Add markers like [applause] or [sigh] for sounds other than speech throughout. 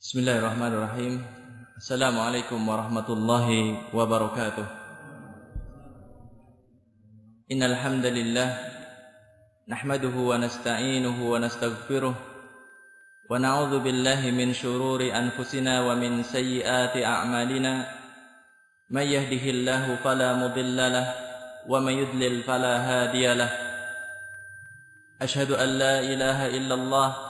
Bismillahirrahmanirrahim. Assalamualaikum warahmatullahi wabarakatuh. Innal hamdalillah nahmaduhu wa nasta'inuhu wa nastaghfiruh wa na'udzu billahi min shururi anfusina wa min sayyiati a'malina may yahdihillahu fala mudilla lahu wa may yudlil fala hadiya lahu أشهد أن لا إله إلا الله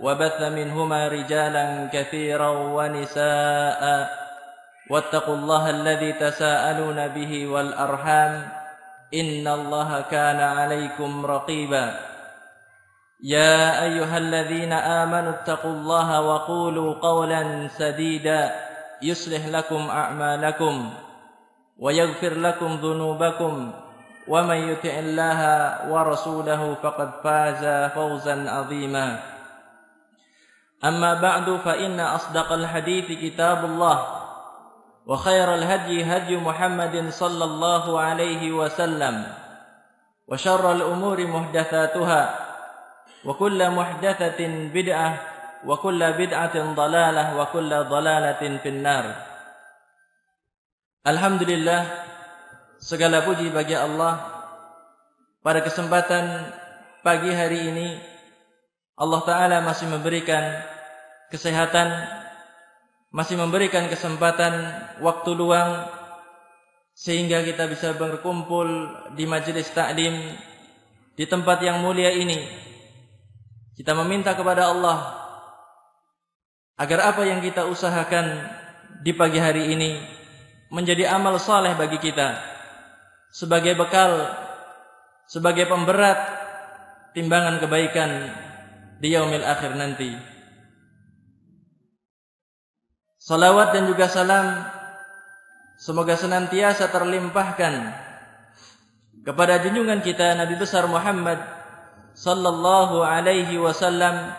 وبث منهما رجالا كثيرا ونساء. واتقوا الله الذي تساءلون به والأرحام. إن الله كان عليكم رقيبا. يا أيها الذين آمنوا اتقوا الله وقولوا قولا سديدا. يصلح لكم أعمالكم ويغفر لكم ذنوبكم. ومن يطع الله ورسوله فقد فاز فوزا عظيما. أما بعد فإن أصدق الحديث كتاب الله وخير الهدي هدي محمد صلى الله عليه وسلم وشر الأمور محدثاتها وكل محدثة بدعة وكل بدعة ضلالة وكل ضلالة في النار الحمد لله Segala puji bagi Allah Pada kesempatan pagi hari ini Allah Ta'ala masih memberikan kesehatan Masih memberikan kesempatan waktu luang Sehingga kita bisa berkumpul di majelis taklim Di tempat yang mulia ini. Kita meminta kepada Allah Agar apa yang kita usahakan di pagi hari ini Menjadi amal saleh bagi kita. Sebagai bekal sebagai pemberat timbangan kebaikan di yaumil akhir nanti. Salawat dan juga salam semoga senantiasa terlimpahkan kepada junjungan kita Nabi besar Muhammad sallallahu alaihi wasallam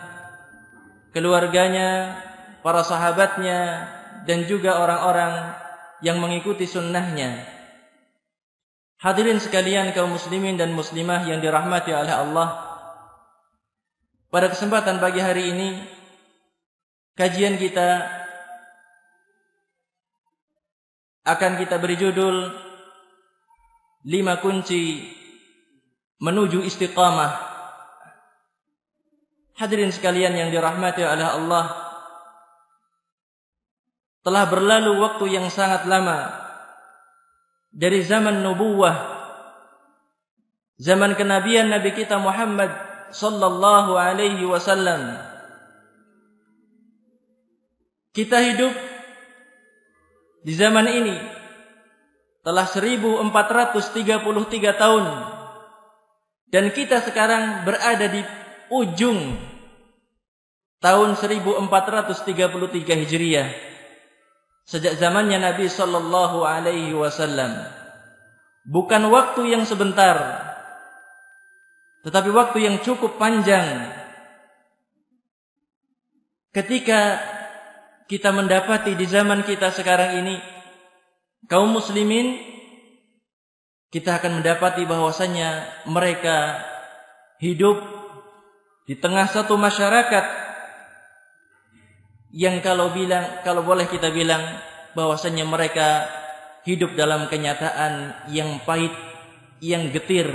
keluarganya, para sahabatnya dan juga orang-orang yang mengikuti sunnahnya Hadirin sekalian kaum muslimin dan muslimah yang dirahmati oleh Allah. Pada kesempatan pagi hari ini kajian kita akan kita beri judul lima kunci menuju istiqamah. Hadirin sekalian yang dirahmati oleh Allah. Telah berlalu waktu yang sangat lama dari zaman nubuwah zaman kenabian nabi kita Muhammad sallallahu alaihi wasallam. Kita hidup di zaman ini telah 1433 tahun dan kita sekarang berada di ujung tahun 1433 Hijriah sejak zamannya Nabi sallallahu alaihi wasallam. Bukan waktu yang sebentar tetapi waktu yang cukup panjang. Ketika kita mendapati di zaman kita sekarang ini kaum muslimin kita akan mendapati bahwasanya mereka hidup di tengah satu masyarakat yang kalau bilang kalau boleh kita bilang bahwasanya mereka hidup dalam kenyataan yang pahit, yang getir,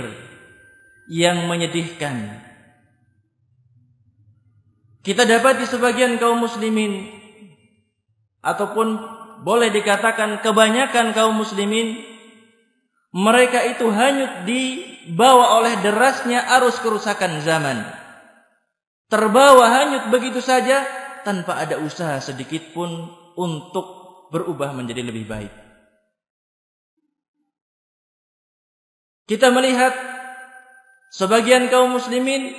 yang menyedihkan. Kita dapat di sebagian kaum muslimin ataupun boleh dikatakan kebanyakan kaum muslimin mereka itu hanyut dibawa oleh derasnya arus kerusakan zaman. Terbawa hanyut begitu saja tanpa ada usaha sedikit pun untuk berubah menjadi lebih baik. Kita melihat sebagian kaum muslimin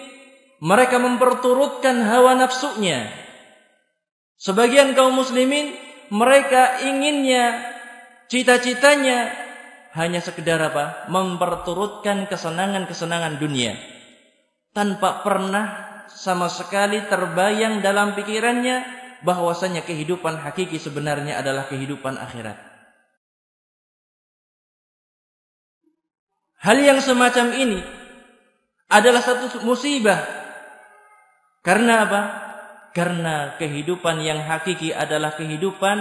mereka memperturutkan hawa nafsunya. Sebagian kaum muslimin mereka inginnya cita-citanya hanya sekedar apa? Memperturutkan kesenangan-kesenangan dunia tanpa pernah sama sekali terbayang dalam pikirannya bahwasanya kehidupan hakiki sebenarnya adalah kehidupan akhirat. Hal yang semacam ini adalah satu musibah. Karena apa? Karena kehidupan yang hakiki adalah kehidupan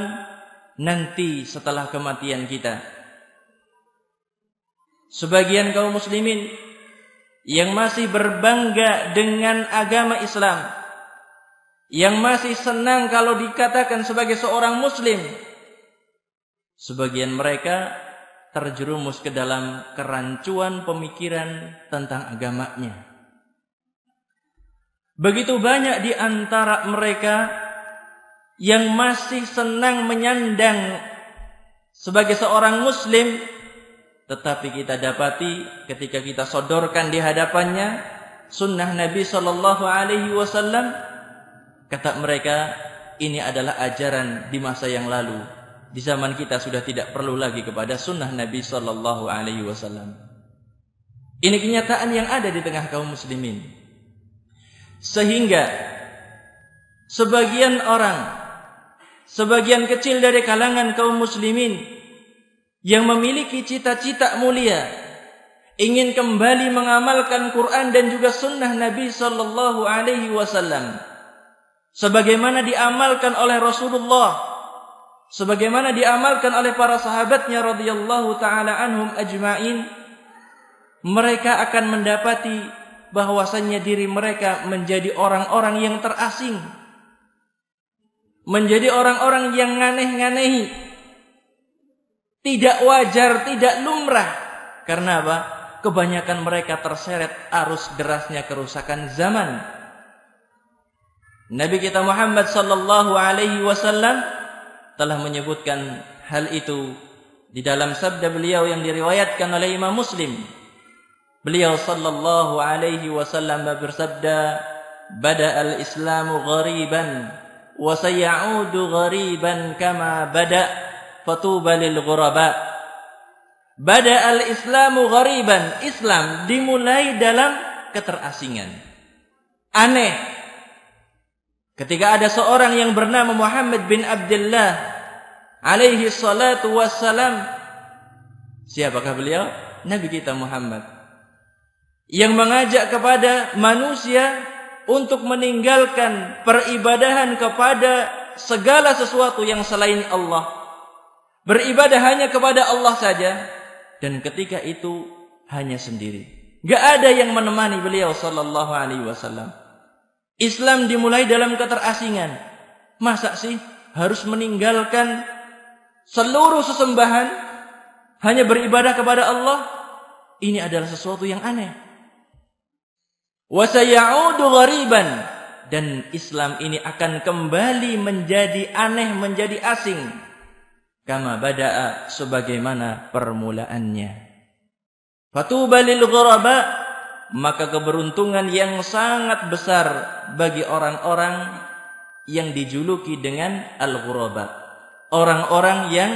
nanti setelah kematian kita. Sebagian kaum muslimin yang masih berbangga dengan agama Islam, yang masih senang kalau dikatakan sebagai seorang muslim. Sebagian mereka terjerumus ke dalam kerancuan pemikiran tentang agamanya. Begitu banyak di antara mereka yang masih senang menyandang sebagai seorang muslim tetapi kita dapati ketika kita sodorkan di hadapannya sunnah Nabi Shallallahu Alaihi Wasallam, kata mereka ini adalah ajaran di masa yang lalu. Di zaman kita sudah tidak perlu lagi kepada sunnah Nabi Shallallahu Alaihi Wasallam. Ini kenyataan yang ada di tengah kaum muslimin. Sehingga sebagian orang, sebagian kecil dari kalangan kaum muslimin yang memiliki cita-cita mulia ingin kembali mengamalkan Quran dan juga sunnah Nabi sallallahu alaihi wasallam sebagaimana diamalkan oleh Rasulullah sebagaimana diamalkan oleh para sahabatnya radhiyallahu taala anhum ajmain mereka akan mendapati bahwasannya diri mereka menjadi orang-orang yang terasing menjadi orang-orang yang nganeh-nganehi tidak wajar, tidak lumrah. Karena apa? Kebanyakan mereka terseret arus derasnya kerusakan zaman. Nabi kita Muhammad sallallahu alaihi wasallam telah menyebutkan hal itu di dalam sabda beliau yang diriwayatkan oleh Imam Muslim. Beliau sallallahu alaihi wasallam bersabda, "Bada al-Islamu ghariban wa sayaudu ghariban kama bada." fatuba lil ghuraba. Bada al-Islamu ghariban. Islam dimulai dalam keterasingan. Aneh. Ketika ada seorang yang bernama Muhammad bin Abdullah alaihi salatu wassalam. Siapakah beliau? Nabi kita Muhammad. Yang mengajak kepada manusia untuk meninggalkan peribadahan kepada segala sesuatu yang selain Allah Beribadah hanya kepada Allah saja dan ketika itu hanya sendiri. Gak ada yang menemani beliau sallallahu alaihi wasallam. Islam dimulai dalam keterasingan. Masa sih harus meninggalkan seluruh sesembahan hanya beribadah kepada Allah? Ini adalah sesuatu yang aneh. Wasayaudu ghariban dan Islam ini akan kembali menjadi aneh, menjadi asing kama bada'a sebagaimana permulaannya. Fatuba lil ghuraba maka keberuntungan yang sangat besar bagi orang-orang yang dijuluki dengan al-ghuraba. Orang-orang yang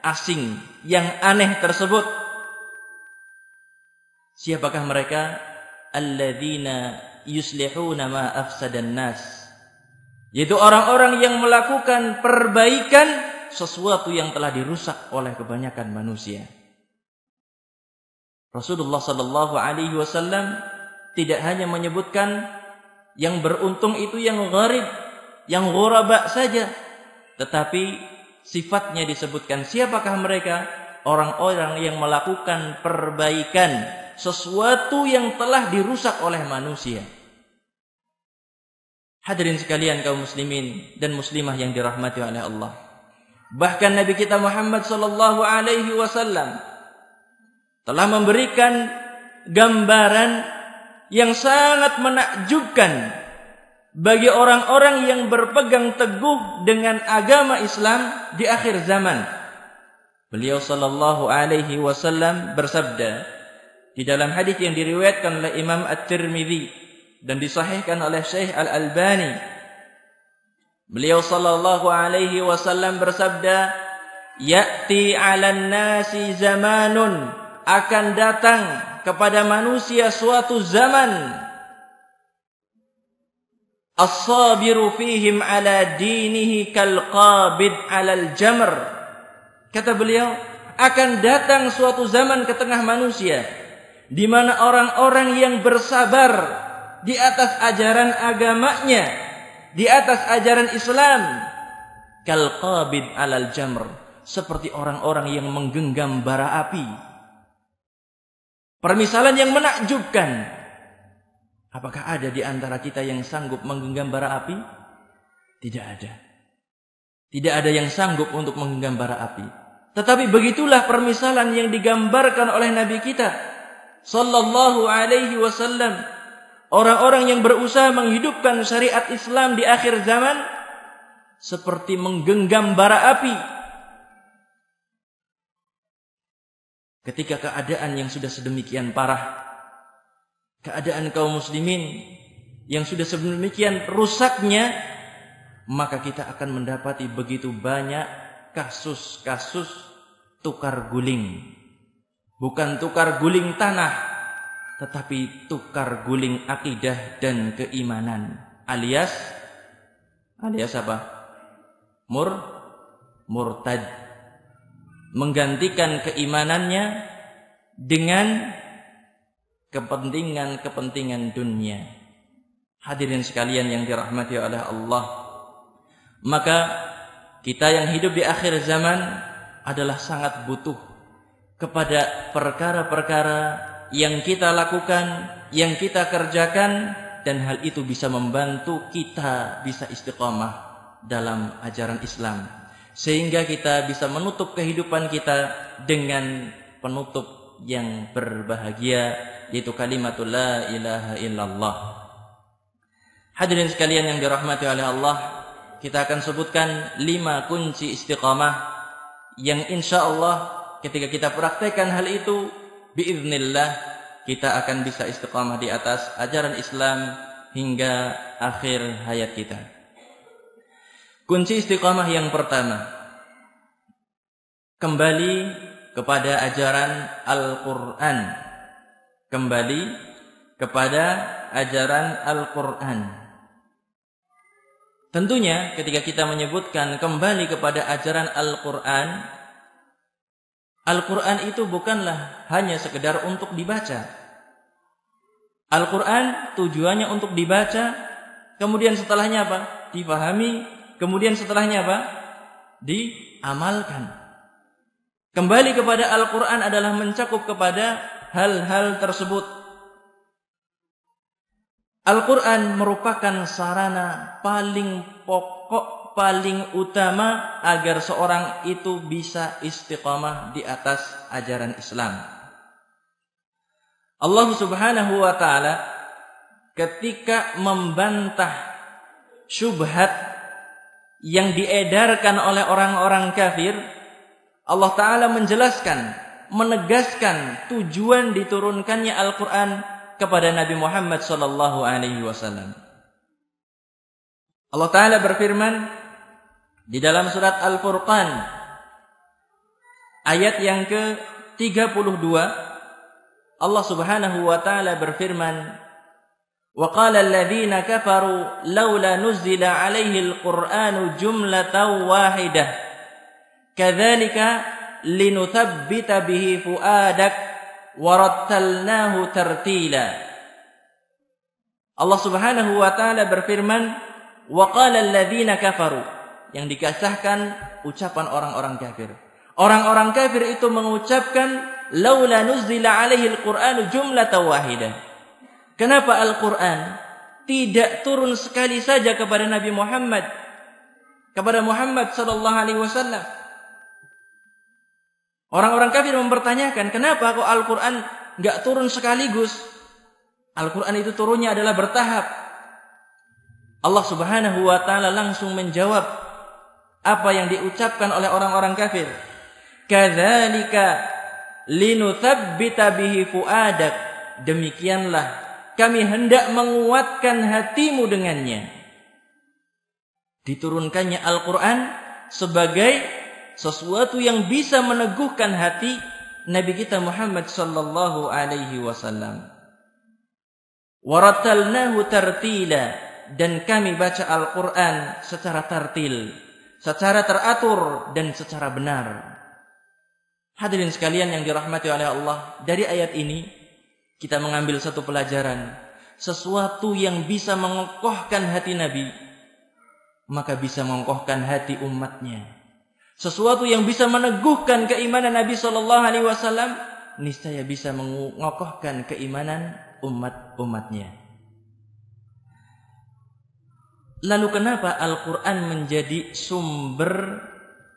asing, yang aneh tersebut. Siapakah mereka? Alladzina yuslihuna ma afsadan nas. Yaitu orang-orang yang melakukan perbaikan sesuatu yang telah dirusak oleh kebanyakan manusia. Rasulullah Sallallahu Alaihi Wasallam tidak hanya menyebutkan yang beruntung itu yang gharib, yang ghuraba saja, tetapi sifatnya disebutkan siapakah mereka? Orang-orang yang melakukan perbaikan sesuatu yang telah dirusak oleh manusia. Hadirin sekalian kaum muslimin dan muslimah yang dirahmati oleh Allah. Bahkan Nabi kita Muhammad sallallahu alaihi wasallam telah memberikan gambaran yang sangat menakjubkan bagi orang-orang yang berpegang teguh dengan agama Islam di akhir zaman. Beliau sallallahu alaihi wasallam bersabda di dalam hadis yang diriwayatkan oleh Imam At-Tirmizi dan disahihkan oleh Syekh Al-Albani Beliau sallallahu alaihi wasallam bersabda, "Ya'ti 'alan nasi zamanun" akan datang kepada manusia suatu zaman As-sabiru fihim ala dinihi kal qabid al jamr. Kata beliau, akan datang suatu zaman ke tengah manusia di mana orang-orang yang bersabar di atas ajaran agamanya, di atas ajaran Islam, kal qabid alal jamr, seperti orang-orang yang menggenggam bara api. Permisalan yang menakjubkan. Apakah ada di antara kita yang sanggup menggenggam bara api? Tidak ada. Tidak ada yang sanggup untuk menggenggam bara api. Tetapi begitulah permisalan yang digambarkan oleh Nabi kita sallallahu alaihi wasallam orang-orang yang berusaha menghidupkan syariat Islam di akhir zaman seperti menggenggam bara api ketika keadaan yang sudah sedemikian parah keadaan kaum muslimin yang sudah sedemikian rusaknya maka kita akan mendapati begitu banyak kasus-kasus tukar guling Bukan tukar guling tanah, tetapi tukar guling akidah dan keimanan. Alias alias apa? Mur murtad. Menggantikan keimanannya dengan kepentingan-kepentingan dunia. Hadirin sekalian yang dirahmati oleh Allah. Maka kita yang hidup di akhir zaman adalah sangat butuh kepada perkara-perkara yang kita lakukan, yang kita kerjakan dan hal itu bisa membantu kita bisa istiqamah dalam ajaran Islam sehingga kita bisa menutup kehidupan kita dengan penutup yang berbahagia yaitu kalimatul la ilaha illallah. Hadirin sekalian yang dirahmati oleh Allah, kita akan sebutkan lima kunci istiqamah yang insya Allah ketika kita praktekkan hal itu biiznillah kita akan bisa istiqamah di atas ajaran Islam hingga akhir hayat kita. Kunci istiqamah yang pertama kembali kepada ajaran Al-Qur'an. Kembali kepada ajaran Al-Qur'an. Tentunya ketika kita menyebutkan kembali kepada ajaran Al-Qur'an Al-Quran itu bukanlah hanya sekedar untuk dibaca. Al-Quran tujuannya untuk dibaca, kemudian setelahnya apa? Dipahami, kemudian setelahnya apa? Diamalkan. Kembali kepada Al-Quran adalah mencakup kepada hal-hal tersebut. Al-Quran merupakan sarana paling pokok paling utama agar seorang itu bisa istiqamah di atas ajaran Islam. Allah Subhanahu wa taala ketika membantah syubhat yang diedarkan oleh orang-orang kafir, Allah taala menjelaskan, menegaskan tujuan diturunkannya Al-Qur'an kepada Nabi Muhammad sallallahu alaihi wasallam. Allah taala berfirman, di dalam surat Al-Furqan ayat yang ke-32 Allah Subhanahu wa taala berfirman Qala alladhina kafaru laula nuzila alaihi al-Qur'anu jumlatan wahidah kadzalika linuthabbita bihi fuadak warattalnahu tartila Allah Subhanahu wa taala berfirman wa qala alladhina kafaru yang dikasahkan ucapan orang-orang kafir. Orang-orang kafir itu mengucapkan laula nuzila alaihi al-Qur'anu jumlatan wahidah. Kenapa Al-Qur'an tidak turun sekali saja kepada Nabi Muhammad kepada Muhammad sallallahu alaihi wasallam? Orang-orang kafir mempertanyakan, kenapa kok Al-Qur'an enggak turun sekaligus? Al-Qur'an itu turunnya adalah bertahap. Allah Subhanahu wa taala langsung menjawab apa yang diucapkan oleh orang-orang kafir. Kadzalika linutsabbita bihi fuadak. Demikianlah kami hendak menguatkan hatimu dengannya. diturunkannya Al-Qur'an sebagai sesuatu yang bisa meneguhkan hati Nabi kita Muhammad sallallahu alaihi wasallam. Warattalnahu tartila dan kami baca Al-Qur'an secara tartil, secara teratur dan secara benar. Hadirin sekalian yang dirahmati oleh Allah, dari ayat ini kita mengambil satu pelajaran, sesuatu yang bisa mengokohkan hati Nabi, maka bisa mengokohkan hati umatnya sesuatu yang bisa meneguhkan keimanan Nabi Shallallahu Alaihi Wasallam, niscaya bisa mengokohkan keimanan umat-umatnya. Lalu kenapa Al-Quran menjadi sumber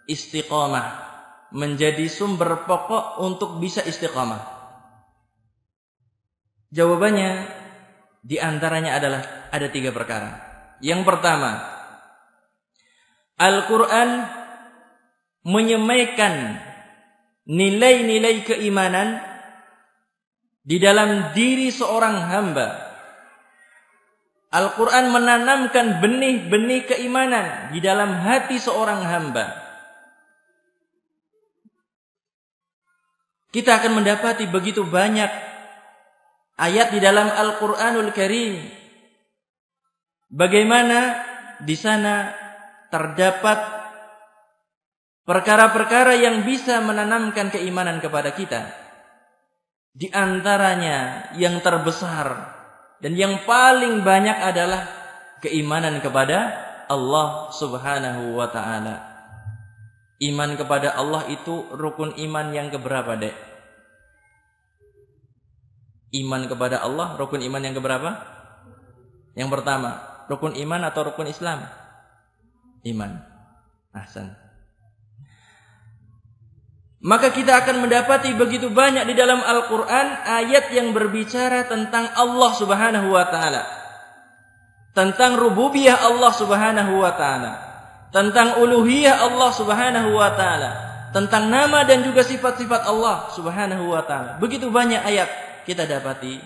istiqomah? Menjadi sumber pokok untuk bisa istiqomah? Jawabannya di antaranya adalah ada tiga perkara. Yang pertama, Al-Quran menyemaikan nilai-nilai keimanan di dalam diri seorang hamba. Al-Quran menanamkan benih-benih keimanan di dalam hati seorang hamba. Kita akan mendapati begitu banyak ayat di dalam Al-Quranul Karim. Bagaimana di sana terdapat Perkara-perkara yang bisa menanamkan keimanan kepada kita. Di antaranya yang terbesar dan yang paling banyak adalah keimanan kepada Allah Subhanahu wa taala. Iman kepada Allah itu rukun iman yang keberapa, Dek? Iman kepada Allah rukun iman yang keberapa? Yang pertama, rukun iman atau rukun Islam? Iman. Ahsan. Maka kita akan mendapati begitu banyak di dalam Al-Quran ayat yang berbicara tentang Allah subhanahu wa ta'ala. Tentang rububiyah Allah subhanahu wa ta'ala. Tentang uluhiyah Allah subhanahu wa ta'ala. Tentang nama dan juga sifat-sifat Allah subhanahu wa ta'ala. Begitu banyak ayat kita dapati.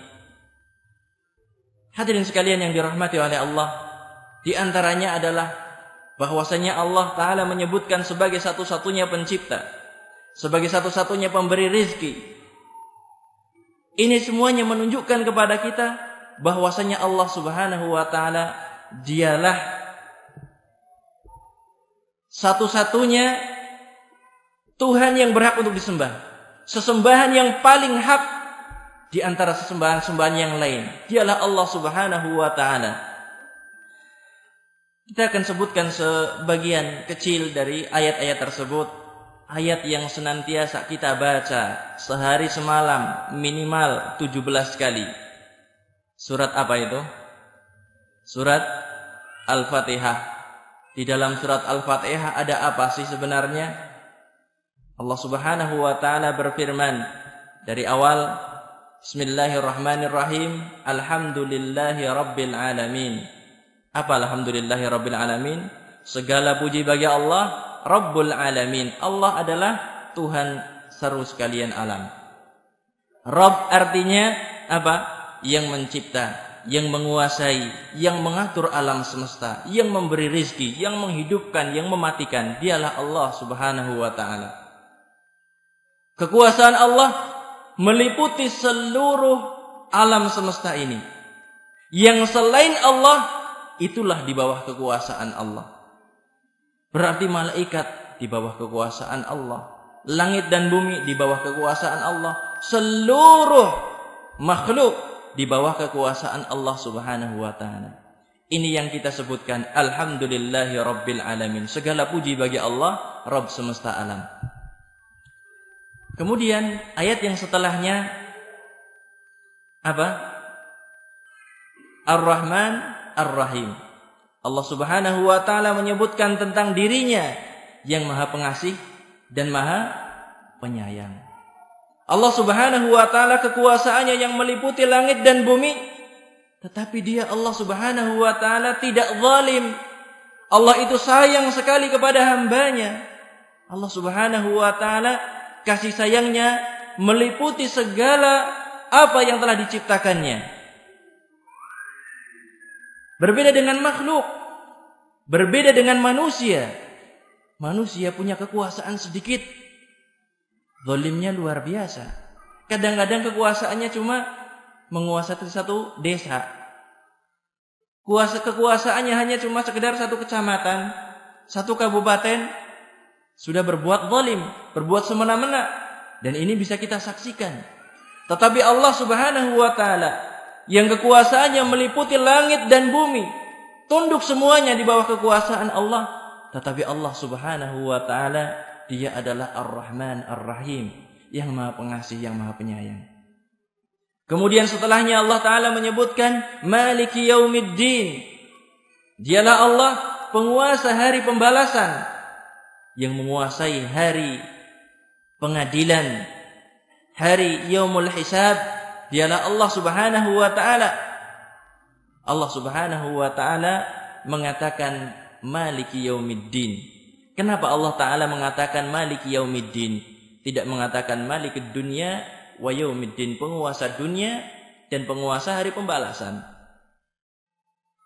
Hadirin sekalian yang dirahmati oleh Allah. Di antaranya adalah bahwasanya Allah Ta'ala menyebutkan sebagai satu-satunya pencipta sebagai satu-satunya pemberi rizki. Ini semuanya menunjukkan kepada kita bahwasanya Allah Subhanahu wa taala dialah satu-satunya Tuhan yang berhak untuk disembah. Sesembahan yang paling hak di antara sesembahan-sembahan yang lain. Dialah Allah Subhanahu wa taala. Kita akan sebutkan sebagian kecil dari ayat-ayat tersebut ayat yang senantiasa kita baca sehari semalam minimal 17 kali. Surat apa itu? Surat Al-Fatihah. Di dalam surat Al-Fatihah ada apa sih sebenarnya? Allah Subhanahu wa taala berfirman dari awal Bismillahirrahmanirrahim Alhamdulillahi rabbil alamin. Apa alhamdulillahi rabbil alamin? Segala puji bagi Allah Rabbul Alamin. Allah adalah Tuhan seru sekalian alam. Rabb artinya apa? Yang mencipta, yang menguasai, yang mengatur alam semesta, yang memberi rizki, yang menghidupkan, yang mematikan. Dialah Allah subhanahu wa ta'ala. Kekuasaan Allah meliputi seluruh alam semesta ini. Yang selain Allah, itulah di bawah kekuasaan Allah. Berarti malaikat di bawah kekuasaan Allah. Langit dan bumi di bawah kekuasaan Allah. Seluruh makhluk di bawah kekuasaan Allah Subhanahu wa taala. Ini yang kita sebutkan alhamdulillahi rabbil alamin. Segala puji bagi Allah, Rabb semesta alam. Kemudian ayat yang setelahnya apa? Ar-Rahman Ar-Rahim. Allah Subhanahu wa taala menyebutkan tentang dirinya yang Maha Pengasih dan Maha Penyayang. Allah Subhanahu wa taala kekuasaannya yang meliputi langit dan bumi, tetapi Dia Allah Subhanahu wa taala tidak zalim. Allah itu sayang sekali kepada hambanya. Allah Subhanahu wa taala kasih sayangnya meliputi segala apa yang telah diciptakannya. Berbeda dengan makhluk. Berbeda dengan manusia. Manusia punya kekuasaan sedikit. Zolimnya luar biasa. Kadang-kadang kekuasaannya cuma menguasai satu desa. Kuasa kekuasaannya hanya cuma sekedar satu kecamatan, satu kabupaten, sudah berbuat zalim, berbuat semena-mena. Dan ini bisa kita saksikan. Tetapi Allah subhanahu wa ta'ala yang kekuasaannya meliputi langit dan bumi. Tunduk semuanya di bawah kekuasaan Allah. Tetapi Allah subhanahu wa ta'ala dia adalah Ar-Rahman Ar-Rahim. Yang maha pengasih, yang maha penyayang. Kemudian setelahnya Allah Ta'ala menyebutkan Maliki Yaumiddin. Dialah Allah penguasa hari pembalasan. Yang menguasai hari pengadilan. Hari Yaumul Hisab. Dialah Allah Subhanahu wa taala. Allah Subhanahu wa taala mengatakan Maliki Yaumiddin. Kenapa Allah taala mengatakan Maliki Yaumiddin? Tidak mengatakan Malikid dunia wa yaumiddin, penguasa dunia dan penguasa hari pembalasan.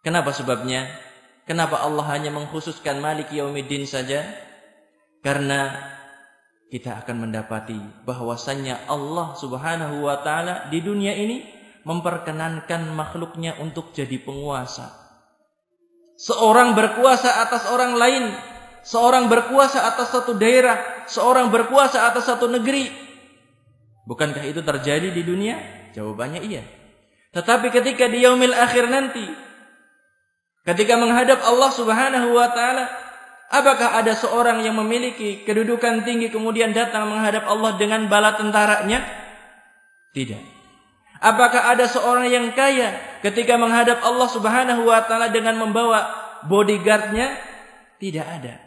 Kenapa sebabnya? Kenapa Allah hanya mengkhususkan Maliki Yaumiddin saja? Karena kita akan mendapati bahwasannya Allah Subhanahu wa taala di dunia ini memperkenankan makhluknya untuk jadi penguasa. Seorang berkuasa atas orang lain, seorang berkuasa atas satu daerah, seorang berkuasa atas satu negeri. Bukankah itu terjadi di dunia? Jawabannya iya. Tetapi ketika di yaumil akhir nanti, ketika menghadap Allah Subhanahu wa taala, Apakah ada seorang yang memiliki kedudukan tinggi kemudian datang menghadap Allah dengan bala tentaranya? Tidak. Apakah ada seorang yang kaya ketika menghadap Allah Subhanahu wa taala dengan membawa bodyguardnya? Tidak ada.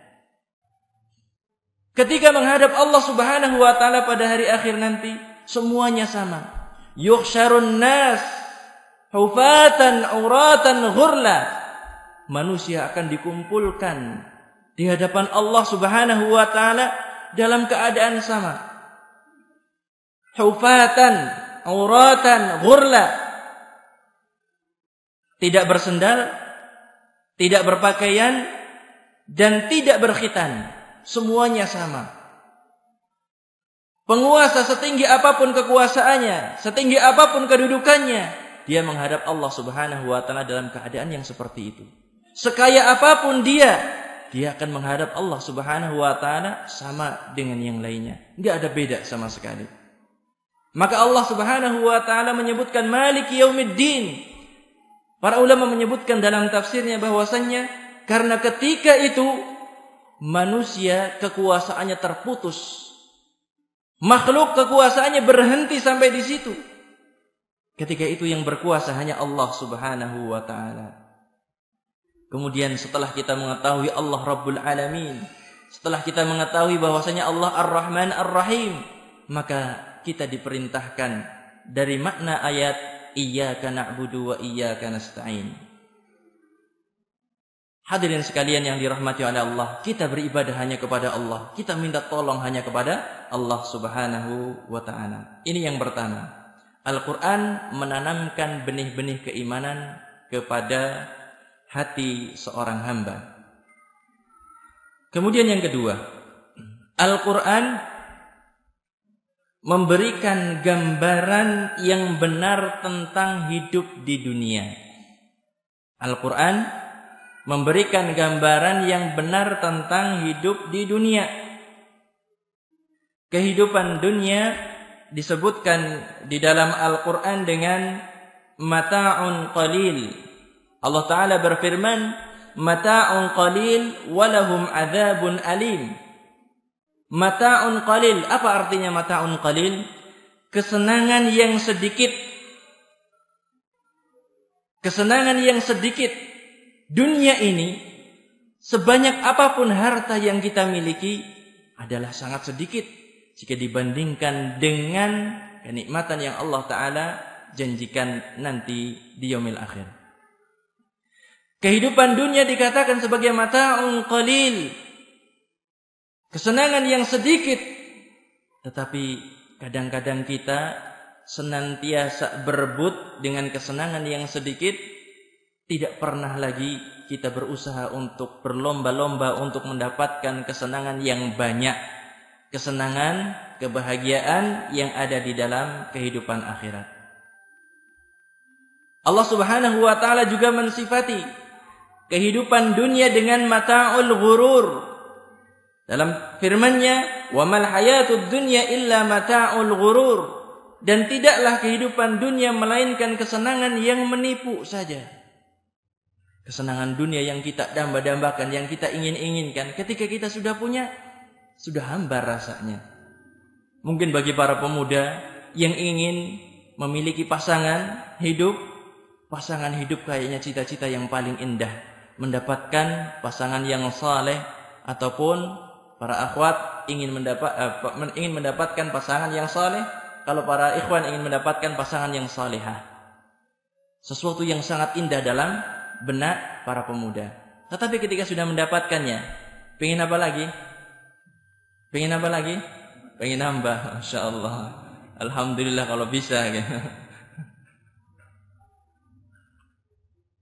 Ketika menghadap Allah Subhanahu wa taala pada hari akhir nanti, semuanya sama. Yuhsyarun nas hufatan uratan ghurla. Manusia akan dikumpulkan di hadapan Allah Subhanahu wa taala dalam keadaan sama. Hufatan, auratan, ghurla. Tidak bersendal, tidak berpakaian dan tidak berkhitan. Semuanya sama. Penguasa setinggi apa pun kekuasaannya, setinggi apa pun kedudukannya, dia menghadap Allah Subhanahu wa taala dalam keadaan yang seperti itu. Sekaya apa pun dia, dia akan menghadap Allah Subhanahu wa taala sama dengan yang lainnya. Enggak ada beda sama sekali. Maka Allah Subhanahu wa taala menyebutkan Maliki Yaumiddin. Para ulama menyebutkan dalam tafsirnya bahwasannya karena ketika itu manusia kekuasaannya terputus. Makhluk kekuasaannya berhenti sampai di situ. Ketika itu yang berkuasa hanya Allah Subhanahu wa taala. Kemudian setelah kita mengetahui Allah Rabbul Alamin, setelah kita mengetahui bahwasanya Allah Ar-Rahman Ar-Rahim, maka kita diperintahkan dari makna ayat iyyaka na'budu wa iyyaka nasta'in. Hadirin sekalian yang dirahmati oleh Allah, kita beribadah hanya kepada Allah. Kita minta tolong hanya kepada Allah Subhanahu wa taala. Ini yang pertama. Al-Qur'an menanamkan benih-benih keimanan kepada hati seorang hamba. Kemudian yang kedua, Al-Quran memberikan gambaran yang benar tentang hidup di dunia. Al-Quran memberikan gambaran yang benar tentang hidup di dunia. Kehidupan dunia disebutkan di dalam Al-Quran dengan mata'un qalil Allah Ta'ala berfirman, Mata'un qalil walahum azabun alim. Mata'un qalil. Apa artinya mata'un qalil? Kesenangan yang sedikit. Kesenangan yang sedikit. Dunia ini, sebanyak apa pun harta yang kita miliki, adalah sangat sedikit. Jika dibandingkan dengan kenikmatan yang Allah Ta'ala janjikan nanti di yaumil akhir. Kehidupan dunia dikatakan sebagai mata'un qalil. Kesenangan yang sedikit. Tetapi kadang-kadang kita senantiasa berebut dengan kesenangan yang sedikit. Tidak pernah lagi kita berusaha untuk berlomba-lomba untuk mendapatkan kesenangan yang banyak. Kesenangan, kebahagiaan yang ada di dalam kehidupan akhirat. Allah Subhanahu wa taala juga mensifati kehidupan dunia dengan mata'ul ghurur. Dalam firman-Nya, "Wa mal hayatud dunya illa mata'ul ghurur." Dan tidaklah kehidupan dunia melainkan kesenangan yang menipu saja. Kesenangan dunia yang kita damba-dambakan, yang kita ingin-inginkan, ketika kita sudah punya, sudah hambar rasanya. Mungkin bagi para pemuda yang ingin memiliki pasangan hidup, pasangan hidup kayaknya cita-cita yang paling indah mendapatkan pasangan yang saleh ataupun para akhwat ingin mendapat uh, ingin mendapatkan pasangan yang saleh kalau para ikhwan ingin mendapatkan pasangan yang salihah sesuatu yang sangat indah dalam benak para pemuda. Tetapi ketika sudah mendapatkannya pengen apa lagi? Pengen apa lagi? Pengen nambah Masya Allah. Alhamdulillah kalau bisa gitu.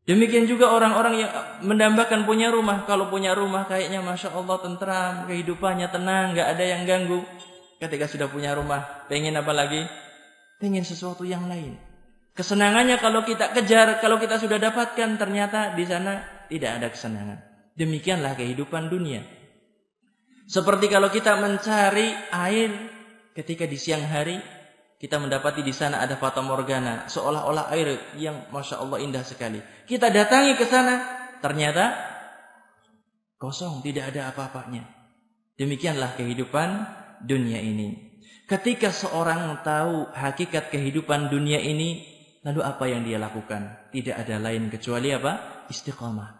Demikian juga orang-orang yang mendambakan punya rumah. Kalau punya rumah kayaknya Masya Allah tentram, kehidupannya tenang, nggak ada yang ganggu. Ketika sudah punya rumah, pengen apa lagi? Pengen sesuatu yang lain. Kesenangannya kalau kita kejar, kalau kita sudah dapatkan, ternyata di sana tidak ada kesenangan. Demikianlah kehidupan dunia. Seperti kalau kita mencari air ketika di siang hari, kita mendapati di sana ada fata morgana, seolah-olah air yang masya Allah indah sekali. Kita datangi ke sana, ternyata kosong, tidak ada apa-apanya. Demikianlah kehidupan dunia ini. Ketika seorang tahu hakikat kehidupan dunia ini, lalu apa yang dia lakukan? Tidak ada lain kecuali apa? Istiqamah.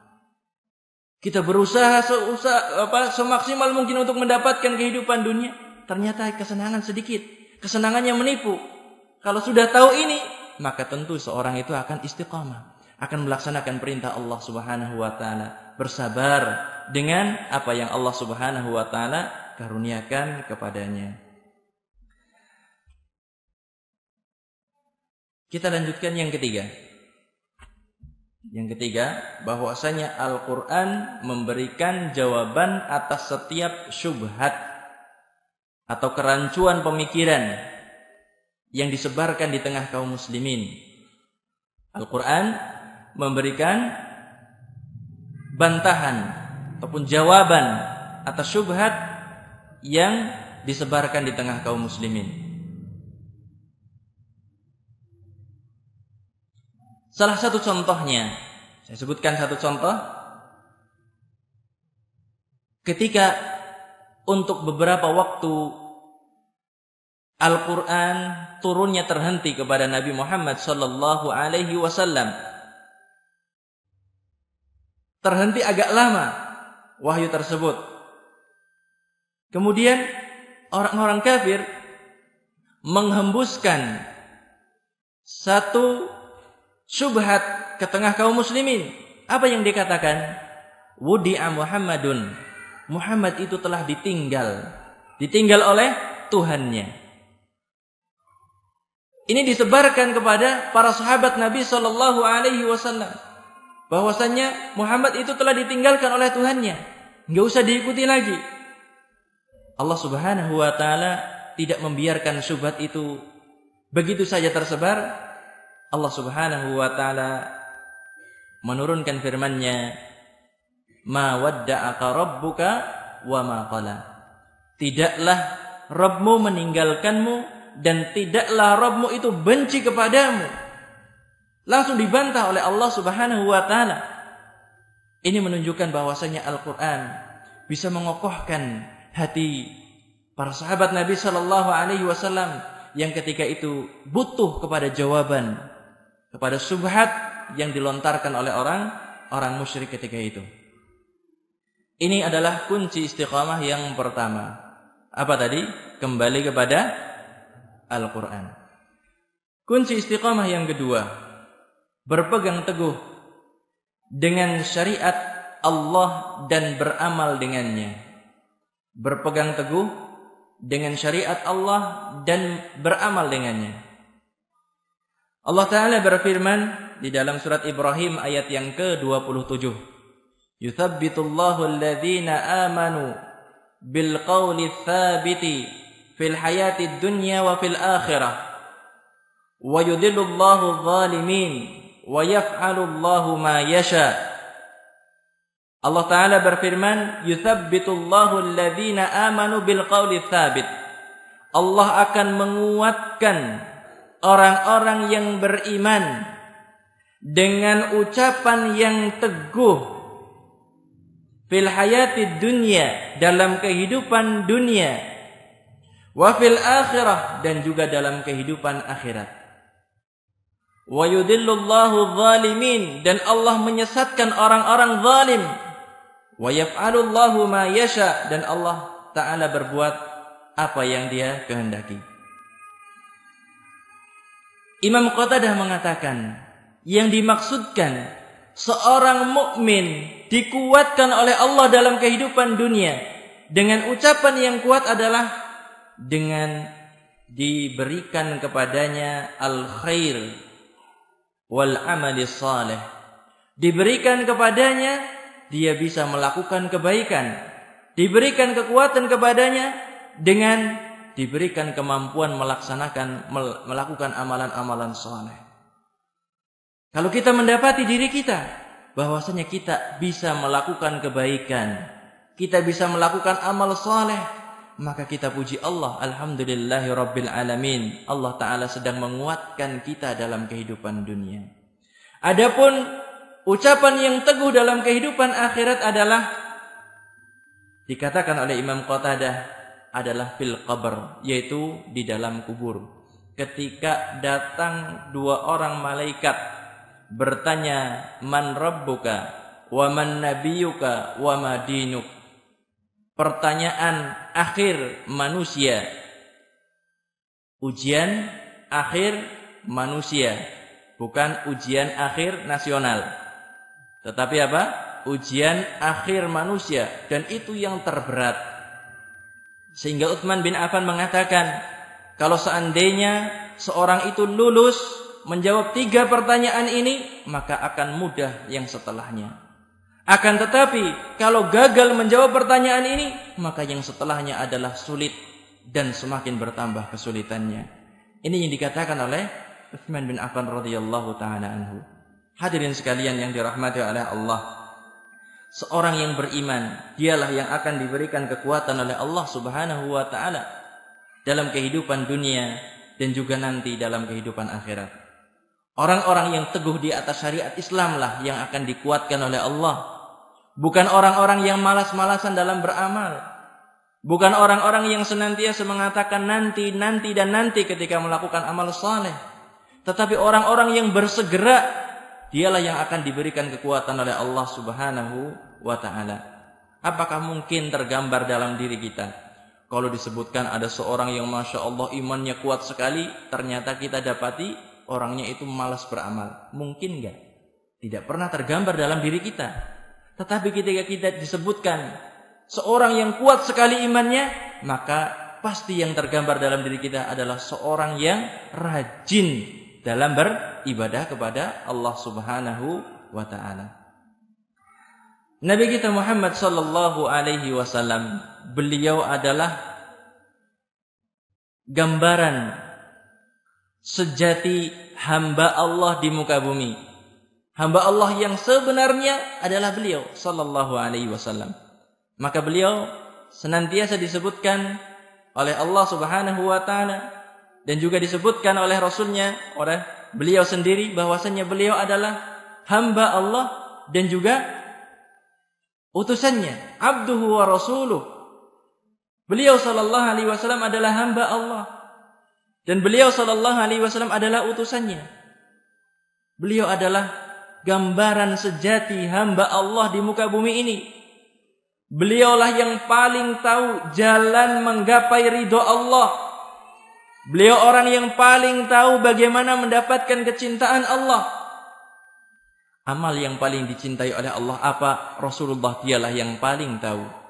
Kita berusaha seusaha, apa, semaksimal mungkin untuk mendapatkan kehidupan dunia. Ternyata kesenangan sedikit kesenangannya menipu. Kalau sudah tahu ini, maka tentu seorang itu akan istiqamah, akan melaksanakan perintah Allah Subhanahu wa taala, bersabar dengan apa yang Allah Subhanahu wa taala karuniakan kepadanya. Kita lanjutkan yang ketiga. Yang ketiga, bahwasanya Al-Qur'an memberikan jawaban atas setiap syubhat atau kerancuan pemikiran yang disebarkan di tengah kaum muslimin. Al-Quran memberikan bantahan ataupun jawaban atas syubhat yang disebarkan di tengah kaum muslimin. Salah satu contohnya, saya sebutkan satu contoh. Ketika untuk beberapa waktu Al-Quran turunnya terhenti kepada Nabi Muhammad Sallallahu Alaihi Wasallam. Terhenti agak lama wahyu tersebut. Kemudian orang-orang kafir menghembuskan satu subhat ke tengah kaum muslimin. Apa yang dikatakan? Wudi'a Muhammadun Muhammad itu telah ditinggal. Ditinggal oleh Tuhannya. Ini disebarkan kepada para sahabat Nabi Shallallahu Alaihi Wasallam bahwasanya Muhammad itu telah ditinggalkan oleh Tuhannya, nggak usah diikuti lagi. Allah Subhanahu Wa Taala tidak membiarkan syubhat itu begitu saja tersebar. Allah Subhanahu Wa Taala menurunkan firman-Nya ma wadda'aka rabbuka wa ma qala. Tidaklah Rabbmu meninggalkanmu dan tidaklah Rabbmu itu benci kepadamu. Langsung dibantah oleh Allah Subhanahu wa taala. Ini menunjukkan bahwasanya Al-Qur'an bisa mengokohkan hati para sahabat Nabi Shallallahu alaihi wasallam yang ketika itu butuh kepada jawaban kepada subhat yang dilontarkan oleh orang orang musyrik ketika itu. Ini adalah kunci istiqamah yang pertama. Apa tadi? Kembali kepada Al-Quran. Kunci istiqamah yang kedua. Berpegang teguh dengan syariat Allah dan beramal dengannya. Berpegang teguh dengan syariat Allah dan beramal dengannya. Allah Ta'ala berfirman di dalam surat Ibrahim ayat yang ke-27. Alladhina amanu bil qawli thabiti fil hayati dunya wa fil akhirah. Wa yudillullahu zalimin wa yaf'alullahu ma yasha. Allah Ta'ala berfirman, Yuthabbitullahu alladhina amanu bil qawli thabit. Allah akan menguatkan orang-orang yang beriman dengan ucapan yang teguh fil hayati dunia dalam kehidupan dunia wa fil akhirah dan juga dalam kehidupan akhirat. Wa yudillullahu zalimin dan Allah menyesatkan orang-orang zalim. Wa yaf'alullahu ma yasha dan Allah taala berbuat apa yang dia kehendaki. Imam Qatadah mengatakan, yang dimaksudkan seorang mukmin dikuatkan oleh Allah dalam kehidupan dunia dengan ucapan yang kuat adalah dengan diberikan kepadanya al khair wal amali saleh. Diberikan kepadanya dia bisa melakukan kebaikan. Diberikan kekuatan kepadanya dengan diberikan kemampuan melaksanakan melakukan amalan-amalan soleh. Kalau kita mendapati diri kita bahwasanya kita bisa melakukan kebaikan, kita bisa melakukan amal soleh, maka kita puji Allah, Alhamdulillahi Rabbil Alamin. Allah Ta'ala sedang menguatkan kita dalam kehidupan dunia. Adapun ucapan yang teguh dalam kehidupan akhirat adalah dikatakan oleh Imam Qatadah adalah fil qabr, yaitu di dalam kubur. Ketika datang dua orang malaikat bertanya, "Man rabbuka wa man nabiyuka wa ma dinuk?" Pertanyaan akhir manusia. Ujian akhir manusia, bukan ujian akhir nasional. Tetapi apa? Ujian akhir manusia dan itu yang terberat sehingga Utsman bin Affan mengatakan, kalau seandainya seorang itu lulus menjawab tiga pertanyaan ini, maka akan mudah yang setelahnya. Akan tetapi, kalau gagal menjawab pertanyaan ini, maka yang setelahnya adalah sulit dan semakin bertambah kesulitannya. Ini yang dikatakan oleh Utsman bin Affan radhiyallahu taala anhu. Hadirin sekalian yang dirahmati oleh Allah seorang yang beriman, dialah yang akan diberikan kekuatan oleh Allah Subhanahu wa taala dalam kehidupan dunia dan juga nanti dalam kehidupan akhirat. Orang-orang yang teguh di atas syariat Islam lah yang akan dikuatkan oleh Allah. Bukan orang-orang yang malas-malasan dalam beramal. Bukan orang-orang yang senantiasa mengatakan nanti, nanti dan nanti ketika melakukan amal saleh. Tetapi orang-orang yang bersegera dialah yang akan diberikan kekuatan oleh Allah Subhanahu wa taala. Apakah mungkin tergambar dalam diri kita? Kalau disebutkan ada seorang yang Masya Allah imannya kuat sekali, ternyata kita dapati orangnya itu malas beramal. Mungkin enggak? Tidak pernah tergambar dalam diri kita. Tetapi ketika kita disebutkan seorang yang kuat sekali imannya, maka pasti yang tergambar dalam diri kita adalah seorang yang rajin dalam beribadah kepada Allah Subhanahu wa taala. Nabi kita Muhammad sallallahu alaihi wasallam beliau adalah gambaran sejati hamba Allah di muka bumi. Hamba Allah yang sebenarnya adalah beliau sallallahu alaihi wasallam. Maka beliau senantiasa disebutkan oleh Allah Subhanahu wa taala dan juga disebutkan oleh rasulnya oleh beliau sendiri bahwasanya beliau adalah hamba Allah dan juga utusannya, abduhu wa rasuluh. Beliau sallallahu alaihi wasallam adalah hamba Allah dan beliau sallallahu alaihi wasallam adalah utusannya. Beliau adalah gambaran sejati hamba Allah di muka bumi ini. Beliaulah yang paling tahu jalan menggapai ridho Allah. Beliau orang yang paling tahu bagaimana mendapatkan kecintaan Allah. Amal yang paling dicintai oleh Allah apa? Rasulullah dialah yang paling tahu.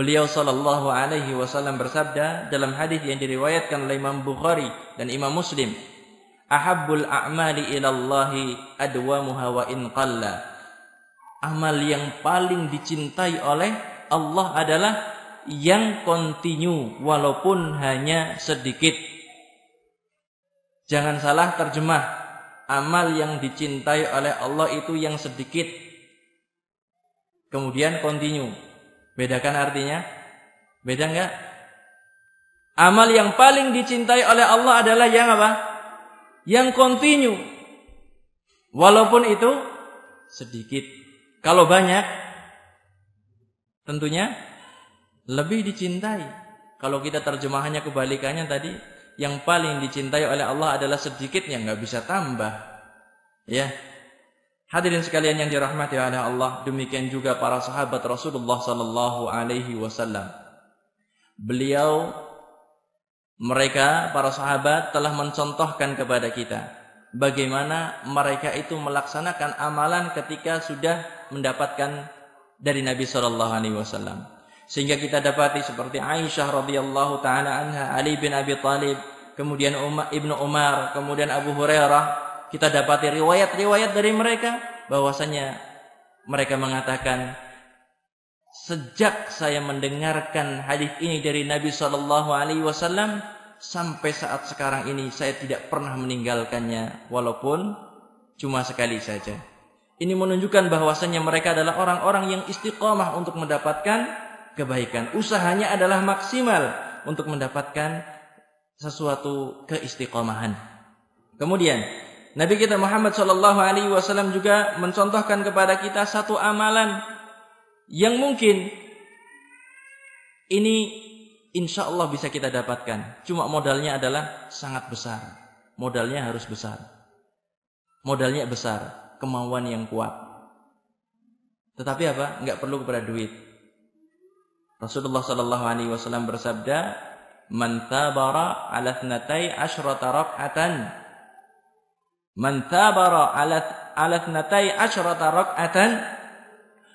Beliau sallallahu alaihi wasallam bersabda dalam hadis yang diriwayatkan oleh Imam Bukhari dan Imam Muslim, ahabbul a'mali ilallahi adwamuha wa in qalla. Amal yang paling dicintai oleh Allah adalah yang kontinu walaupun hanya sedikit. Jangan salah terjemah. Amal yang dicintai oleh Allah itu yang sedikit. Kemudian kontinu. Bedakan artinya? Beda enggak? Amal yang paling dicintai oleh Allah adalah yang apa? Yang kontinu. Walaupun itu sedikit. Kalau banyak, tentunya lebih dicintai. Kalau kita terjemahannya kebalikannya tadi, yang paling dicintai oleh Allah adalah sedikit yang nggak bisa tambah. Ya. Hadirin sekalian yang dirahmati oleh Allah, demikian juga para sahabat Rasulullah sallallahu alaihi wasallam. Beliau mereka para sahabat telah mencontohkan kepada kita bagaimana mereka itu melaksanakan amalan ketika sudah mendapatkan dari Nabi sallallahu alaihi wasallam. Sehingga kita dapati seperti Aisyah radhiyallahu taala anha, Ali bin Abi Thalib, kemudian Umar, Ibnu Umar, kemudian Abu Hurairah, kita dapati riwayat-riwayat dari mereka bahwasanya mereka mengatakan Sejak saya mendengarkan hadis ini dari Nabi Shallallahu Alaihi Wasallam sampai saat sekarang ini saya tidak pernah meninggalkannya walaupun cuma sekali saja. Ini menunjukkan bahwasannya mereka adalah orang-orang yang istiqomah untuk mendapatkan kebaikan. Usahanya adalah maksimal untuk mendapatkan sesuatu keistiqomahan. Kemudian Nabi kita Muhammad Shallallahu Alaihi Wasallam juga mencontohkan kepada kita satu amalan yang mungkin ini insya Allah bisa kita dapatkan. Cuma modalnya adalah sangat besar. Modalnya harus besar. Modalnya besar, kemauan yang kuat. Tetapi apa? Enggak perlu kepada duit. Rasulullah Shallallahu Alaihi Wasallam bersabda, "Man tabara ala asyrata rak'atan." Man tabara ala ala thnatai asyrata rak'atan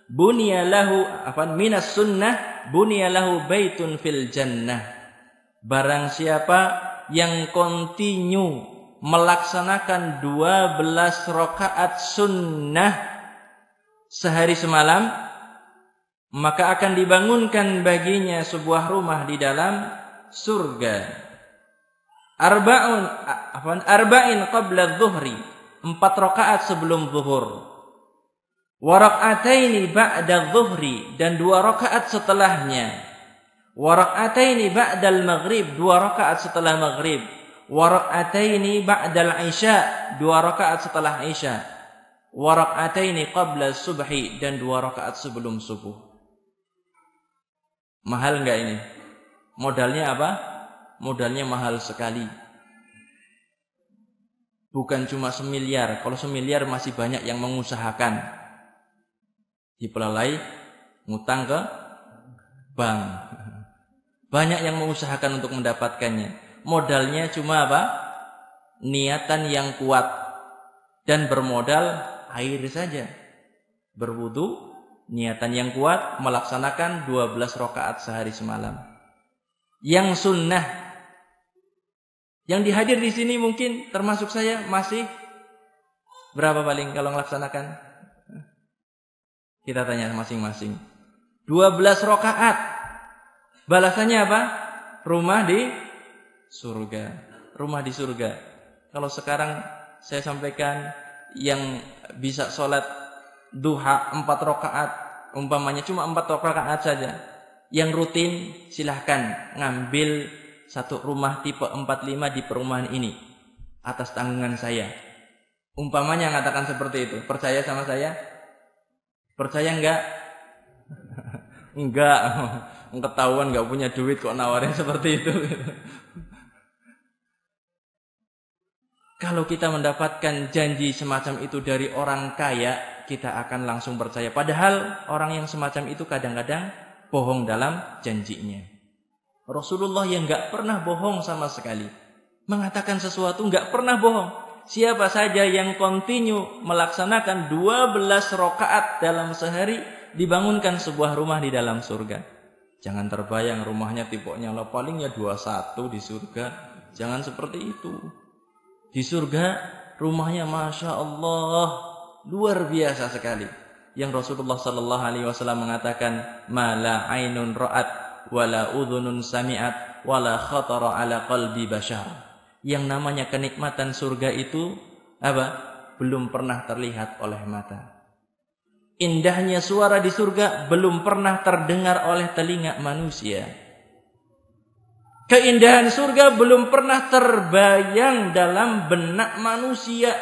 bunya lahu apa minas sunnah bunya lahu baitun fil jannah. Barang siapa yang kontinu melaksanakan 12 rakaat sunnah sehari semalam maka akan dibangunkan baginya sebuah rumah di dalam surga arba'un apa arba'in qabla dhuhri empat rakaat sebelum zuhur Warak'ataini ba'da dhuhri dan dua rakaat setelahnya. Warak'ataini ba'dal maghrib, dua rakaat setelah maghrib. Warak'ataini ba'dal isya, dua rakaat setelah isya. Warak'ataini qabla subhi dan dua rakaat sebelum subuh. Mahal enggak ini? Modalnya apa? Modalnya mahal sekali. Bukan cuma semiliar. Kalau semiliar masih banyak yang mengusahakan dipelalai ngutang ke bank. Banyak yang mengusahakan untuk mendapatkannya. Modalnya cuma apa? Niatan yang kuat dan bermodal air saja. Berwudu, niatan yang kuat melaksanakan 12 rakaat sehari semalam. Yang sunnah yang dihadir di sini mungkin termasuk saya masih berapa paling kalau melaksanakan kita tanya masing-masing. 12 rokaat. Balasannya apa? Rumah di surga. Rumah di surga. Kalau sekarang saya sampaikan yang bisa sholat duha 4 rokaat. Umpamanya cuma 4 rokaat saja. Yang rutin silahkan ngambil satu rumah tipe 45 di perumahan ini. Atas tanggungan saya. Umpamanya mengatakan seperti itu. Percaya sama saya? Percaya enggak? [laughs] enggak. [laughs] Ketahuan enggak punya duit kok nawarin [laughs] seperti itu. Kalau kita mendapatkan janji semacam itu dari orang kaya, kita akan langsung percaya. Padahal orang yang semacam itu kadang-kadang bohong dalam janjinya. Rasulullah yang enggak pernah bohong sama sekali. Mengatakan sesuatu enggak pernah bohong siapa saja yang kontinu melaksanakan 12 rokaat dalam sehari dibangunkan sebuah rumah di dalam surga. Jangan terbayang rumahnya tipoknya lah palingnya 21 di surga. Jangan seperti itu. Di surga rumahnya masya Allah luar biasa sekali. Yang Rasulullah Sallallahu Alaihi Wasallam mengatakan, "Mala ainun ra'at, wala udhunun sami'at, wala khatara ala qalbi bashar." Yang namanya kenikmatan surga itu apa? Belum pernah terlihat oleh mata Indahnya suara di surga belum pernah terdengar oleh telinga manusia. Keindahan surga belum pernah terbayang dalam benak manusia.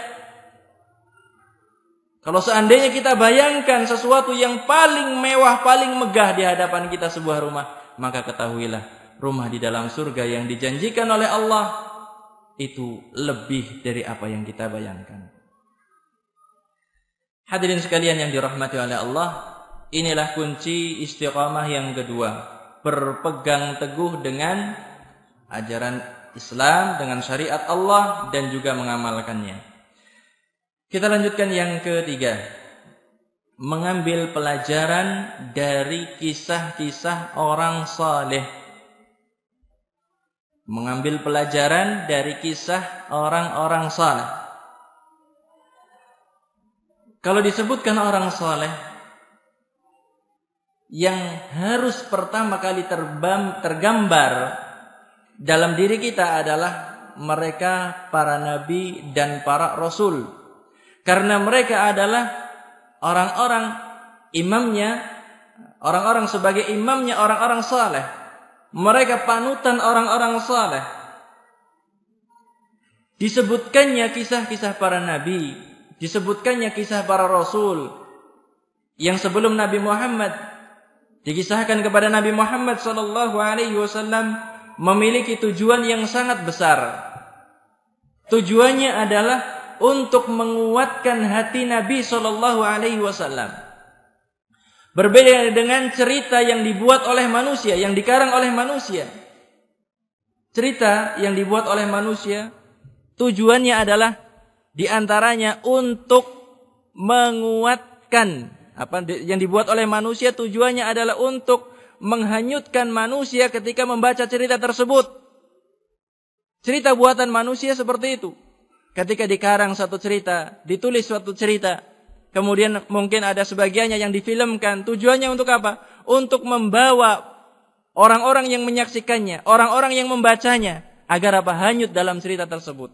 Kalau seandainya kita bayangkan sesuatu yang paling mewah, paling megah di hadapan kita sebuah rumah, maka ketahuilah rumah di dalam surga yang dijanjikan oleh Allah itu lebih dari apa yang kita bayangkan. Hadirin sekalian yang dirahmati oleh Allah, inilah kunci istiqamah yang kedua. Berpegang teguh dengan ajaran Islam, dengan syariat Allah dan juga mengamalkannya. Kita lanjutkan yang ketiga. Mengambil pelajaran dari kisah-kisah orang saleh. Mengambil pelajaran dari kisah orang-orang saleh. Kalau disebutkan orang soleh yang harus pertama kali terbam, tergambar dalam diri kita adalah mereka para nabi dan para rasul. Karena mereka adalah orang-orang imamnya, orang-orang sebagai imamnya orang-orang soleh. Mereka panutan orang-orang soleh. Disebutkannya kisah-kisah para nabi, disebutkannya kisah para rasul yang sebelum Nabi Muhammad dikisahkan kepada Nabi Muhammad sallallahu alaihi wasallam memiliki tujuan yang sangat besar. Tujuannya adalah untuk menguatkan hati Nabi sallallahu alaihi wasallam. Berbeda dengan cerita yang dibuat oleh manusia, yang dikarang oleh manusia. Cerita yang dibuat oleh manusia tujuannya adalah di antaranya untuk menguatkan apa yang dibuat oleh manusia tujuannya adalah untuk menghanyutkan manusia ketika membaca cerita tersebut. Cerita buatan manusia seperti itu. Ketika dikarang satu cerita, ditulis suatu cerita, kemudian mungkin ada sebagiannya yang difilmkan, tujuannya untuk apa? Untuk membawa orang-orang yang menyaksikannya, orang-orang yang membacanya agar apa? Hanyut dalam cerita tersebut.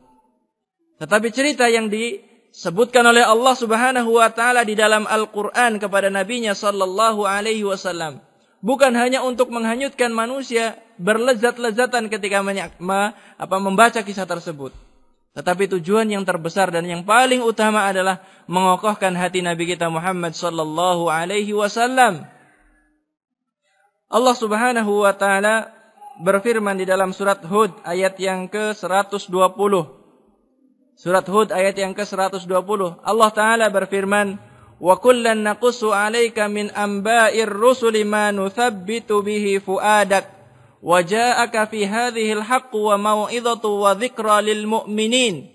Tetapi cerita yang disebutkan oleh Allah Subhanahu wa taala di dalam Al-Qur'an kepada nabinya sallallahu alaihi wasallam bukan hanya untuk menghanyutkan manusia berlezat-lezatan ketika ma, apa, membaca kisah tersebut. Tetapi tujuan yang terbesar dan yang paling utama adalah mengokohkan hati Nabi kita Muhammad sallallahu alaihi wasallam. Allah Subhanahu wa taala berfirman di dalam surat Hud ayat yang ke-120. Surat Hud ayat yang ke-120. Allah Ta'ala berfirman, Wa kullan naqussu 'alaika min amba'ir rusuli ma nuthabbitu bihi fuadak al-haqq wa mau'izatu wa dhikra lil mu'minin.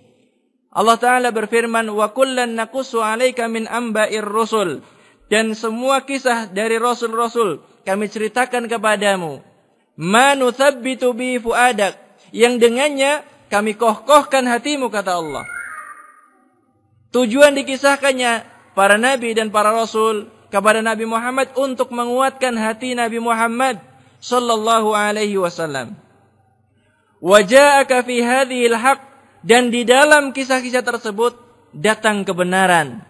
Allah Ta'ala berfirman, kullan naqussu 'alaika min amba'ir rusul. Dan semua kisah dari rasul-rasul kami ceritakan kepadamu. Ma nuthabbitu bihi fuadak. Yang dengannya kami kokohkan hatimu kata Allah. Tujuan dikisahkannya para nabi dan para rasul kepada Nabi Muhammad untuk menguatkan hati Nabi Muhammad sallallahu alaihi wasallam. Waja'aka fi hadhil haq dan di dalam kisah-kisah tersebut datang kebenaran.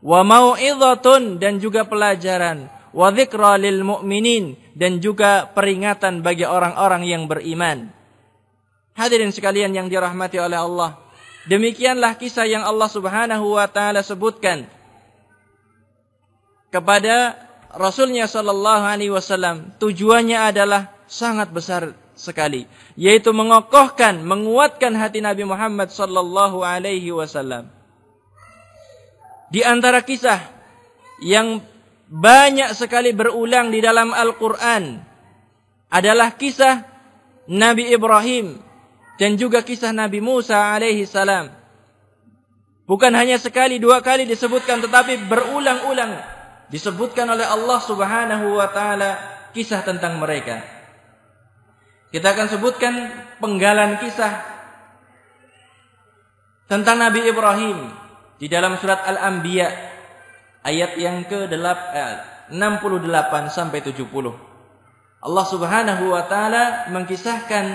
Wa mau'izatun dan juga pelajaran. Wa dzikra lil mu'minin dan juga peringatan bagi orang-orang yang beriman. Hadirin sekalian yang dirahmati oleh Allah. Demikianlah kisah yang Allah Subhanahu wa taala sebutkan kepada Rasulnya sallallahu alaihi wasallam. Tujuannya adalah sangat besar sekali, yaitu mengokohkan, menguatkan hati Nabi Muhammad sallallahu alaihi wasallam. Di antara kisah yang banyak sekali berulang di dalam Al-Qur'an adalah kisah Nabi Ibrahim dan juga kisah Nabi Musa alaihi salam. Bukan hanya sekali dua kali disebutkan tetapi berulang-ulang disebutkan oleh Allah Subhanahu wa taala kisah tentang mereka. Kita akan sebutkan penggalan kisah tentang Nabi Ibrahim di dalam surat Al-Anbiya ayat yang ke-68 eh, sampai 70. Allah Subhanahu wa taala mengkisahkan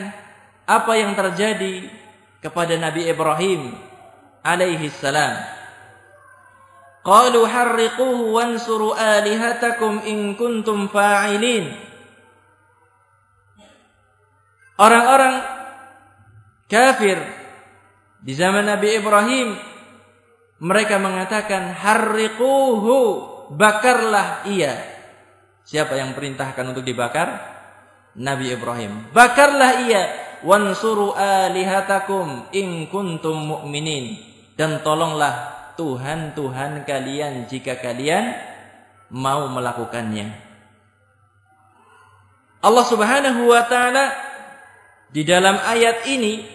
apa yang terjadi kepada Nabi Ibrahim alaihi salam. Qalu harriquhu wansuru alihatakum in kuntum fa'ilin. Orang-orang kafir di zaman Nabi Ibrahim mereka mengatakan harriquhu bakarlah ia. Siapa yang perintahkan untuk dibakar? Nabi Ibrahim. Bakarlah ia wansuru alihatakum in kuntum mu'minin dan tolonglah Tuhan-Tuhan kalian jika kalian mau melakukannya. Allah Subhanahu wa taala di dalam ayat ini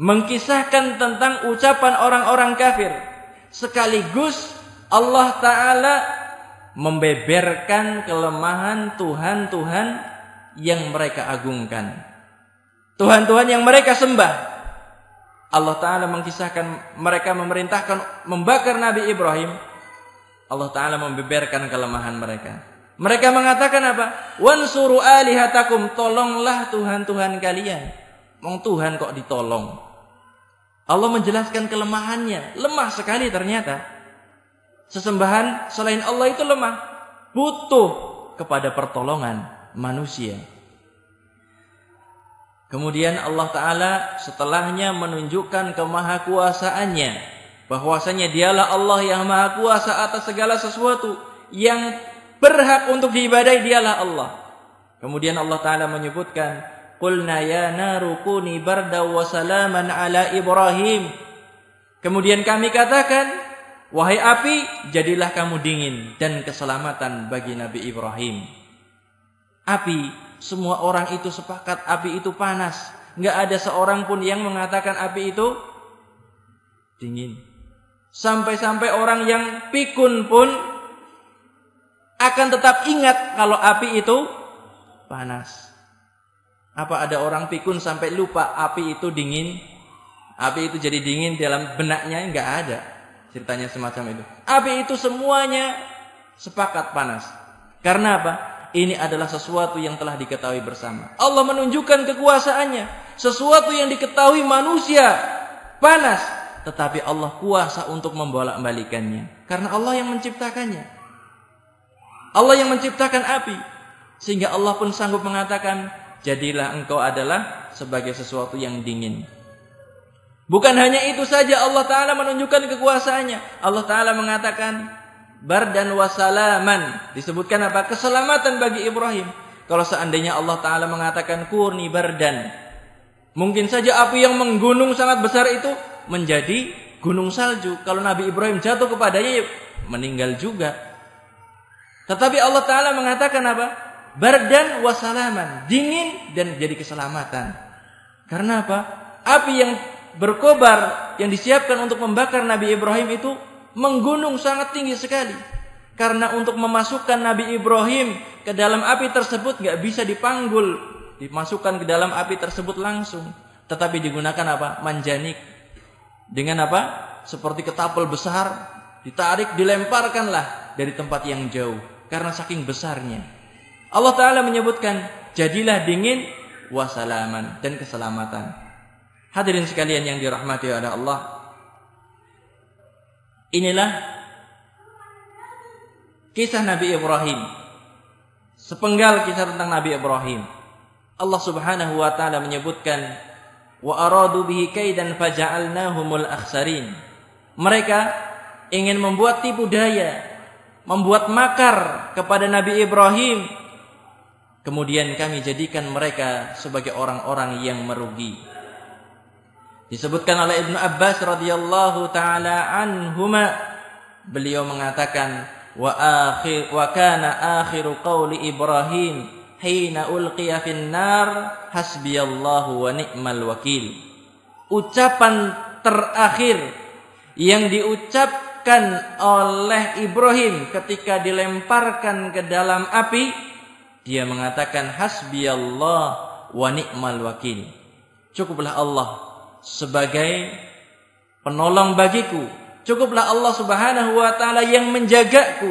mengkisahkan tentang ucapan orang-orang kafir sekaligus Allah taala membeberkan kelemahan Tuhan-Tuhan yang mereka agungkan. Tuhan-Tuhan yang mereka sembah. Allah taala mengkisahkan mereka memerintahkan membakar Nabi Ibrahim. Allah taala membeberkan kelemahan mereka. Mereka mengatakan apa? Wansuru alihatakum, tolonglah Tuhan-Tuhan kalian. Mong Tuhan kok ditolong? Allah menjelaskan kelemahannya. Lemah sekali ternyata. Sesembahan selain Allah itu lemah. Butuh kepada pertolongan manusia. Kemudian Allah Ta'ala setelahnya menunjukkan kemahakuasaannya. Bahwasanya dialah Allah yang maha kuasa atas segala sesuatu. Yang berhak untuk diibadai dialah Allah. Kemudian Allah Ta'ala menyebutkan Qulna ya naru kuni barda wa salaman ala Ibrahim. Kemudian kami katakan, wahai api, jadilah kamu dingin dan keselamatan bagi Nabi Ibrahim. Api, semua orang itu sepakat api itu panas. Enggak ada seorang pun yang mengatakan api itu dingin. Sampai-sampai orang yang pikun pun akan tetap ingat kalau api itu panas. Apa ada orang pikun sampai lupa api itu dingin? Api itu jadi dingin dalam benaknya? Enggak ada. Ceritanya semacam itu. Api itu semuanya sepakat panas. Karena apa? Ini adalah sesuatu yang telah diketahui bersama. Allah menunjukkan kekuasaannya. Sesuatu yang diketahui manusia panas. Tetapi Allah kuasa untuk membolak-balikannya. Karena Allah yang menciptakannya. Allah yang menciptakan api. Sehingga Allah pun sanggup mengatakan, jadilah engkau adalah sebagai sesuatu yang dingin. Bukan hanya itu saja Allah Ta'ala menunjukkan kekuasaannya. Allah Ta'ala mengatakan, Bardan wasalaman. Disebutkan apa? Keselamatan bagi Ibrahim. Kalau seandainya Allah Ta'ala mengatakan kurni bardan. Mungkin saja api yang menggunung sangat besar itu menjadi gunung salju. Kalau Nabi Ibrahim jatuh kepadanya, ya meninggal juga. Tetapi Allah Ta'ala mengatakan apa? bardan wasalaman, dingin dan jadi keselamatan. Karena apa? Api yang berkobar yang disiapkan untuk membakar Nabi Ibrahim itu menggunung sangat tinggi sekali. Karena untuk memasukkan Nabi Ibrahim ke dalam api tersebut nggak bisa dipanggul, dimasukkan ke dalam api tersebut langsung, tetapi digunakan apa? Manjanik. Dengan apa? Seperti ketapel besar, ditarik, dilemparkanlah dari tempat yang jauh karena saking besarnya. Allah Ta'ala menyebutkan, jadilah dingin wasalaman dan keselamatan. Hadirin sekalian yang dirahmati oleh Allah. Inilah kisah Nabi Ibrahim. Sepenggal kisah tentang Nabi Ibrahim. Allah Subhanahu wa taala menyebutkan wa aradu bihi kaidan faja'alnahumul akhsarin. Mereka ingin membuat tipu daya, membuat makar kepada Nabi Ibrahim Kemudian kami jadikan mereka sebagai orang-orang yang merugi. Disebutkan oleh Ibnu Abbas radhiyallahu taala anhuma beliau mengatakan wa akhir wa kana akhiru qauli Ibrahim hina ulqiya fin nar hasbiyallahu wa ni'mal wakil. Ucapan terakhir yang diucapkan oleh Ibrahim ketika dilemparkan ke dalam api dia mengatakan hasbiyallah wa ni'mal wakil. Cukuplah Allah sebagai penolong bagiku. Cukuplah Allah Subhanahu wa taala yang menjagaku.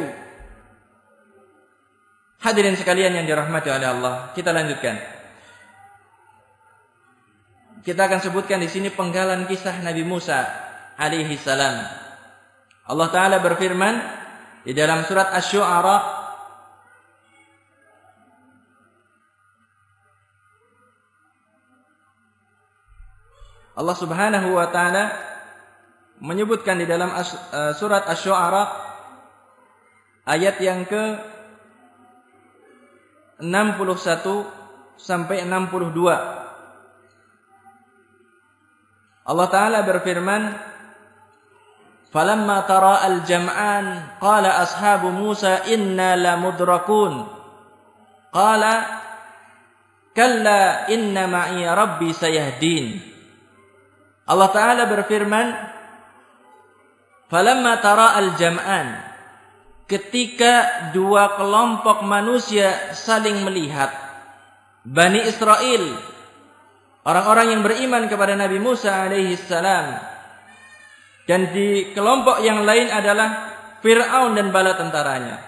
Hadirin sekalian yang dirahmati oleh Allah, kita lanjutkan. Kita akan sebutkan di sini penggalan kisah Nabi Musa alaihi salam. Allah taala berfirman di dalam surat Asy-Syu'ara Allah Subhanahu wa taala menyebutkan di dalam uh, surat Asy-Syu'ara ayat yang ke 61 sampai 62. Allah taala berfirman Falamma tara al-jam'an qala ashabu Musa inna lamudrakun qala kalla inna ma'i rabbi sayahdin Allah Ta'ala berfirman, Falamma tara al-jam'an. Ketika dua kelompok manusia saling melihat. Bani Israel. Orang-orang yang beriman kepada Nabi Musa alaihi salam. Dan di kelompok yang lain adalah Fir'aun dan bala tentaranya.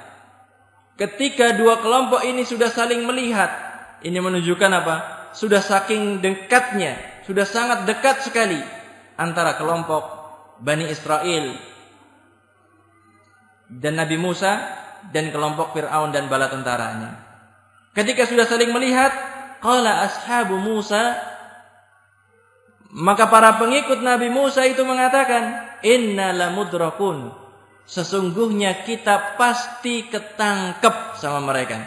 Ketika dua kelompok ini sudah saling melihat. Ini menunjukkan apa? Sudah saking dekatnya sudah sangat dekat sekali antara kelompok Bani Israel dan Nabi Musa dan kelompok Fir'aun dan bala tentaranya. Ketika sudah saling melihat, qala ashabu Musa maka para pengikut Nabi Musa itu mengatakan, "Inna lamudrakun." Sesungguhnya kita pasti ketangkep sama mereka.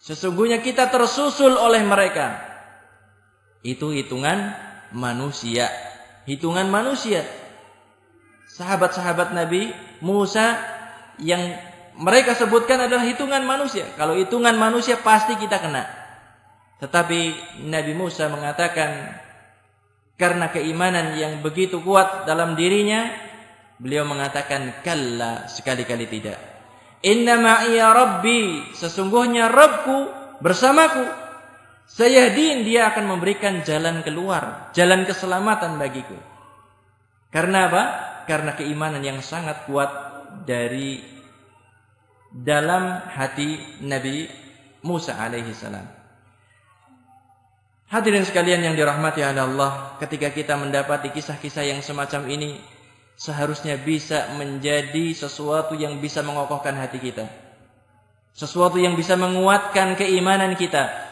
Sesungguhnya kita tersusul oleh mereka. Itu hitungan manusia. Hitungan manusia. Sahabat-sahabat Nabi Musa yang mereka sebutkan adalah hitungan manusia. Kalau hitungan manusia pasti kita kena. Tetapi Nabi Musa mengatakan karena keimanan yang begitu kuat dalam dirinya, beliau mengatakan kalla sekali-kali tidak. Inna ma'iya rabbi, sesungguhnya Rabbku bersamaku. Sayahdin dia akan memberikan jalan keluar, jalan keselamatan bagiku. Karena apa? Karena keimanan yang sangat kuat dari dalam hati Nabi Musa alaihi salam. Hadirin sekalian yang dirahmati oleh Allah, ketika kita mendapati kisah-kisah yang semacam ini, seharusnya bisa menjadi sesuatu yang bisa mengokohkan hati kita. Sesuatu yang bisa menguatkan keimanan kita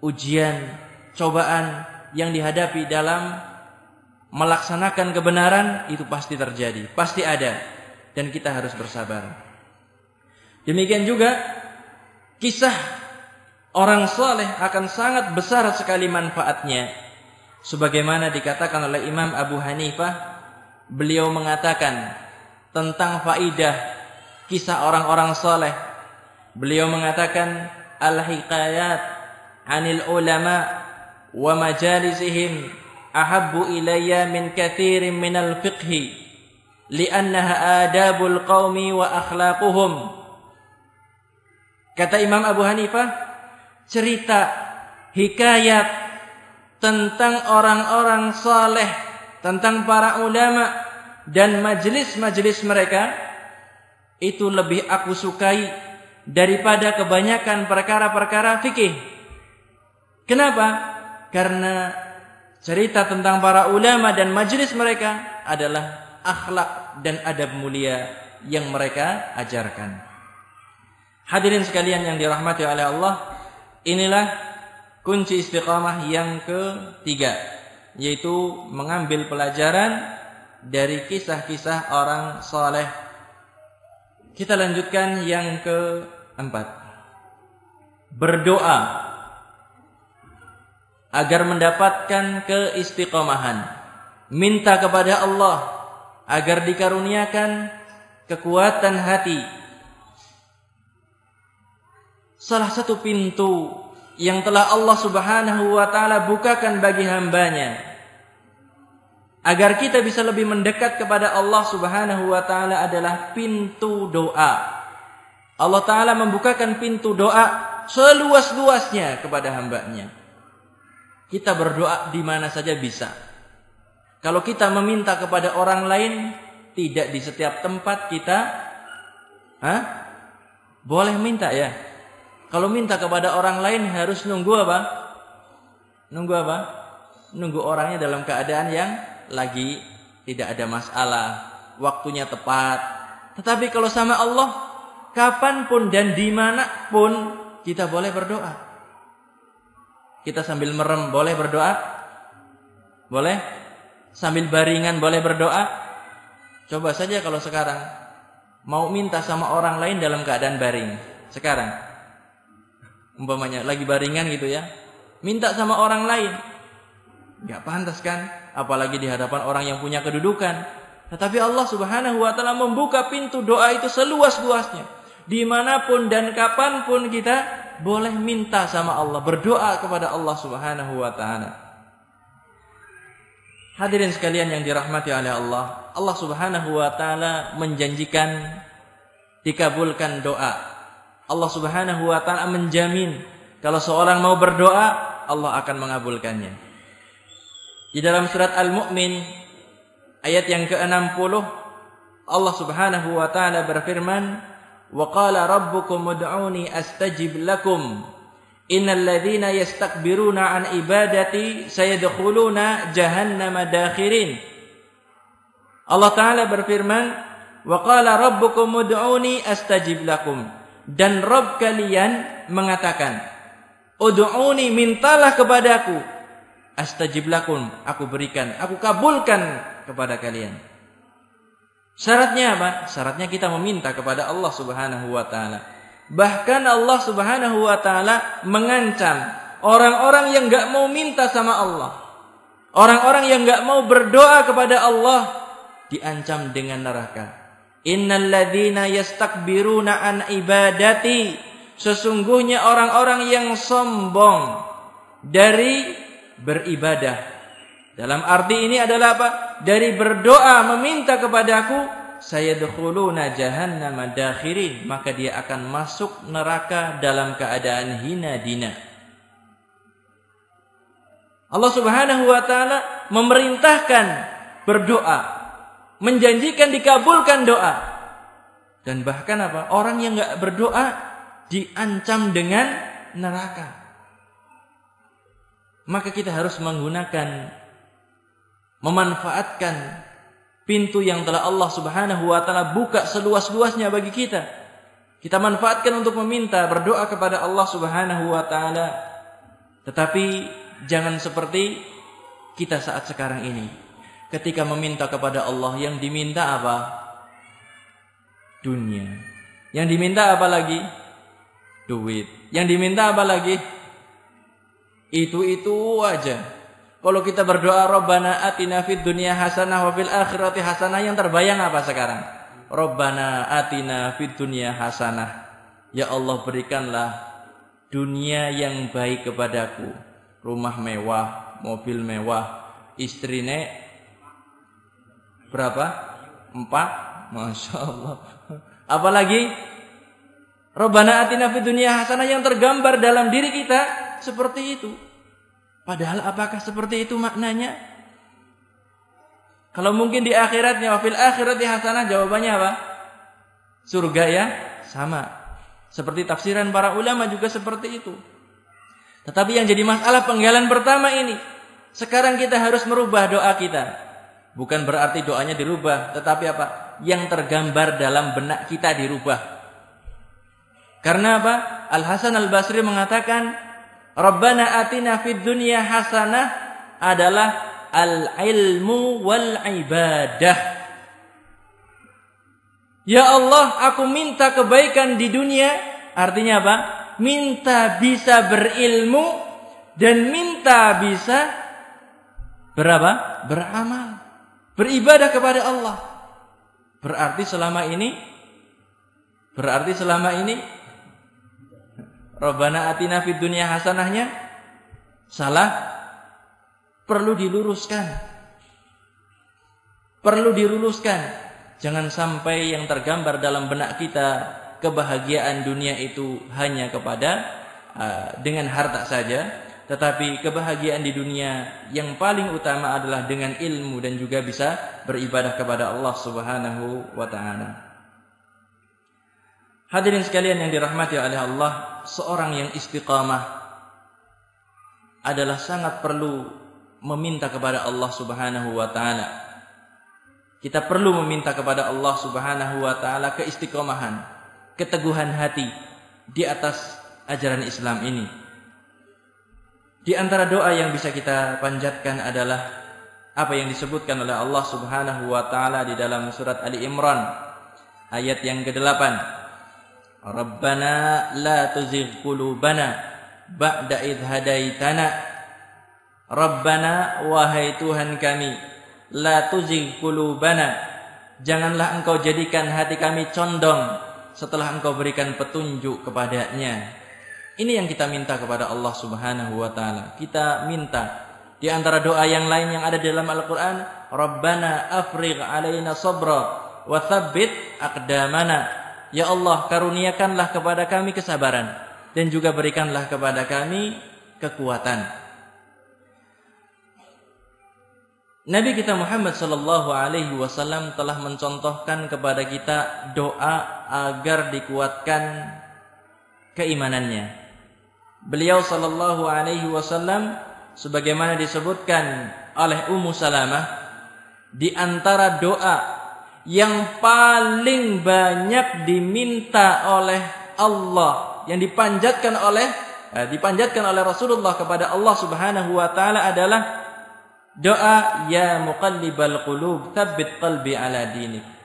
ujian, cobaan yang dihadapi dalam melaksanakan kebenaran itu pasti terjadi, pasti ada dan kita harus bersabar. Demikian juga kisah orang soleh akan sangat besar sekali manfaatnya. Sebagaimana dikatakan oleh Imam Abu Hanifah, beliau mengatakan tentang faidah kisah orang-orang soleh. Beliau mengatakan al-hikayat anil ulama wa majalisihim ahabbu ilayya min kathirin minal fiqhi li'annaha adabul qaumi wa akhlaquhum. Kata Imam Abu Hanifah cerita hikayat tentang orang-orang saleh tentang para ulama dan majelis-majelis mereka itu lebih aku sukai daripada kebanyakan perkara-perkara fikih Kenapa? Karena cerita tentang para ulama dan majelis mereka adalah akhlak dan adab mulia yang mereka ajarkan. Hadirin sekalian yang dirahmati oleh Allah, inilah kunci istiqamah yang ketiga, yaitu mengambil pelajaran dari kisah-kisah orang soleh. Kita lanjutkan yang keempat. Berdoa agar mendapatkan keistiqomahan. Minta kepada Allah agar dikaruniakan kekuatan hati. Salah satu pintu yang telah Allah Subhanahu wa taala bukakan bagi hambanya agar kita bisa lebih mendekat kepada Allah Subhanahu wa taala adalah pintu doa. Allah taala membukakan pintu doa seluas-luasnya kepada hambanya. Kita berdoa di mana saja bisa. Kalau kita meminta kepada orang lain, tidak di setiap tempat kita Hah? Boleh minta ya. Kalau minta kepada orang lain harus nunggu apa? Nunggu apa? Nunggu orangnya dalam keadaan yang lagi tidak ada masalah, waktunya tepat. Tetapi kalau sama Allah, kapan pun dan di mana pun kita boleh berdoa. Kita sambil merem boleh berdoa? Boleh? Sambil baringan boleh berdoa? Coba saja kalau sekarang mau minta sama orang lain dalam keadaan baring. Sekarang umpamanya lagi baringan gitu ya. Minta sama orang lain. Enggak pantas kan? Apalagi di hadapan orang yang punya kedudukan. Tetapi Allah Subhanahu wa taala membuka pintu doa itu seluas-luasnya. Di mana pun dan kapan pun kita boleh minta sama Allah, berdoa kepada Allah Subhanahu wa taala. Hadirin sekalian yang dirahmati oleh Allah, Allah Subhanahu wa taala menjanjikan dikabulkan doa. Allah Subhanahu wa taala menjamin kalau seorang mau berdoa, Allah akan mengabulkannya. Di dalam surat Al-Mu'min ayat yang ke-60 Allah Subhanahu wa taala berfirman, "Wa qala rabbukum ud'uni astajib lakum." Innal ladzina yastakbiruna an ibadati sayadkhuluna jahannama dakhirin. Allah taala berfirman, "Wa qala rabbukum ud'uni astajib lakum." Dan Rabb kalian mengatakan, Udu'uni mintalah kepadaku. Astajib lakum. Aku berikan. Aku kabulkan kepada kalian. Syaratnya apa? Syaratnya kita meminta kepada Allah subhanahu wa ta'ala. Bahkan Allah subhanahu wa ta'ala mengancam orang-orang yang gak mau minta sama Allah. Orang-orang yang gak mau berdoa kepada Allah diancam dengan neraka. Innal ladzina yastakbiruna an ibadati sesungguhnya orang-orang yang sombong dari beribadah. Dalam arti ini adalah apa? Dari berdoa meminta kepadaku, saya dukhuluna jahannam dakhirin, maka dia akan masuk neraka dalam keadaan hina dina. Allah Subhanahu wa taala memerintahkan berdoa, menjanjikan dikabulkan doa. Dan bahkan apa? Orang yang enggak berdoa diancam dengan neraka. Maka kita harus menggunakan memanfaatkan pintu yang telah Allah Subhanahu wa taala buka seluas-luasnya bagi kita. Kita manfaatkan untuk meminta, berdoa kepada Allah Subhanahu wa taala. Tetapi jangan seperti kita saat sekarang ini. Ketika meminta kepada Allah yang diminta apa? Dunia. Yang diminta apa lagi? duit. Yang diminta apa lagi? Itu-itu aja. Kalau kita berdoa Rabbana atina fid dunya hasanah wa fil akhirati hasanah yang terbayang apa sekarang? Rabbana atina fid dunya hasanah. Ya Allah berikanlah dunia yang baik kepadaku. Rumah mewah, mobil mewah, istrinya berapa? Empat? Masya Allah. [laughs] Apalagi Rabbana atina fid dunya hasanah yang tergambar dalam diri kita seperti itu. Padahal apakah seperti itu maknanya? Kalau mungkin di akhiratnya wafil akhirati hasanah jawabannya apa? Surga ya, sama. Seperti tafsiran para ulama juga seperti itu. Tetapi yang jadi masalah penggalan pertama ini, sekarang kita harus merubah doa kita. Bukan berarti doanya dirubah, tetapi apa? Yang tergambar dalam benak kita dirubah. Karena apa? Al Hasan Al Basri mengatakan, Rabbana atina fid dunya hasanah adalah al ilmu wal ibadah. Ya Allah, aku minta kebaikan di dunia. Artinya apa? Minta bisa berilmu dan minta bisa berapa? Beramal. Beribadah kepada Allah. Berarti selama ini berarti selama ini Rabbana atina fid dunya hasanahnya salah perlu diluruskan. Perlu diluruskan. Jangan sampai yang tergambar dalam benak kita kebahagiaan dunia itu hanya kepada uh, dengan harta saja, tetapi kebahagiaan di dunia yang paling utama adalah dengan ilmu dan juga bisa beribadah kepada Allah Subhanahu wa taala. Hadirin sekalian yang dirahmati oleh Allah, seorang yang istiqamah adalah sangat perlu meminta kepada Allah Subhanahu wa taala. Kita perlu meminta kepada Allah Subhanahu wa taala keistiqomahan, keteguhan hati di atas ajaran Islam ini. Di antara doa yang bisa kita panjatkan adalah apa yang disebutkan oleh Allah Subhanahu wa taala di dalam surat Ali Imran ayat yang ke-8. Rabbana la tuzigh qulubana ba'da idh hadaitana. Rabbana wahai Tuhan kami, la tuzigh qulubana. Janganlah engkau jadikan hati kami condong setelah engkau berikan petunjuk kepadanya. Ini yang kita minta kepada Allah Subhanahu wa taala. Kita minta di antara doa yang lain yang ada dalam Al-Qur'an, Rabbana afrigh alaina sabra wa tsabbit aqdamana. Ya Allah, karuniakanlah kepada kami kesabaran dan juga berikanlah kepada kami kekuatan. Nabi kita Muhammad sallallahu alaihi wasallam telah mencontohkan kepada kita doa agar dikuatkan keimanannya. Beliau sallallahu alaihi wasallam sebagaimana disebutkan oleh Ummu Salamah di antara doa yang paling banyak diminta oleh Allah yang dipanjatkan oleh eh, dipanjatkan oleh Rasulullah kepada Allah Subhanahu wa taala adalah doa ya muqallibal qulub tsabbit qalbi ala dinik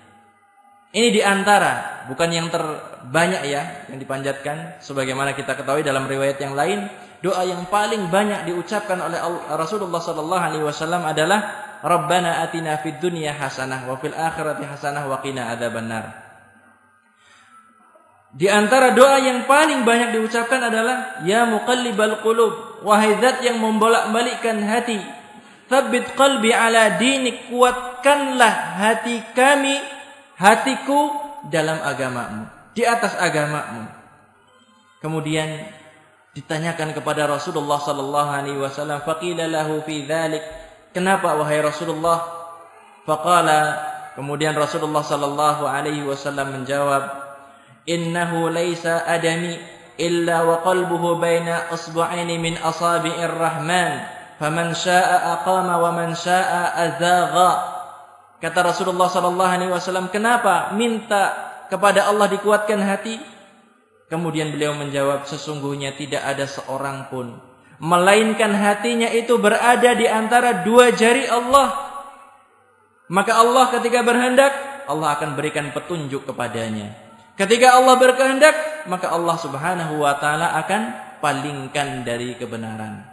ini di antara, bukan yang terbanyak ya, yang dipanjatkan. Sebagaimana kita ketahui dalam riwayat yang lain, doa yang paling banyak diucapkan oleh Rasulullah Sallallahu Alaihi Wasallam adalah Rabbana atina fid dunya hasanah wa fil akhirati hasanah wa qina adzabannar. Di antara doa yang paling banyak diucapkan adalah ya muqallibal qulub wahai zat yang membolak-balikkan hati tsabbit qalbi ala dinik kuatkanlah hati kami hatiku dalam agamamu, di atas agamamu. Kemudian ditanyakan kepada Rasulullah sallallahu alaihi wasallam, faqila lahu fi dzalik, kenapa wahai Rasulullah? Faqala kemudian Rasulullah sallallahu alaihi wasallam menjawab, innahu laisa adami illa wa qalbuhu baina usbu'aini min asabi'ir rahman faman syaa'a aqama wa man syaa'a Kata Rasulullah sallallahu alaihi wasallam, "Kenapa minta kepada Allah dikuatkan hati?" Kemudian beliau menjawab, "Sesungguhnya tidak ada seorang pun melainkan hatinya itu berada di antara dua jari Allah." Maka Allah ketika berhendak, Allah akan berikan petunjuk kepadanya. Ketika Allah berkehendak, maka Allah Subhanahu wa taala akan palingkan dari kebenaran.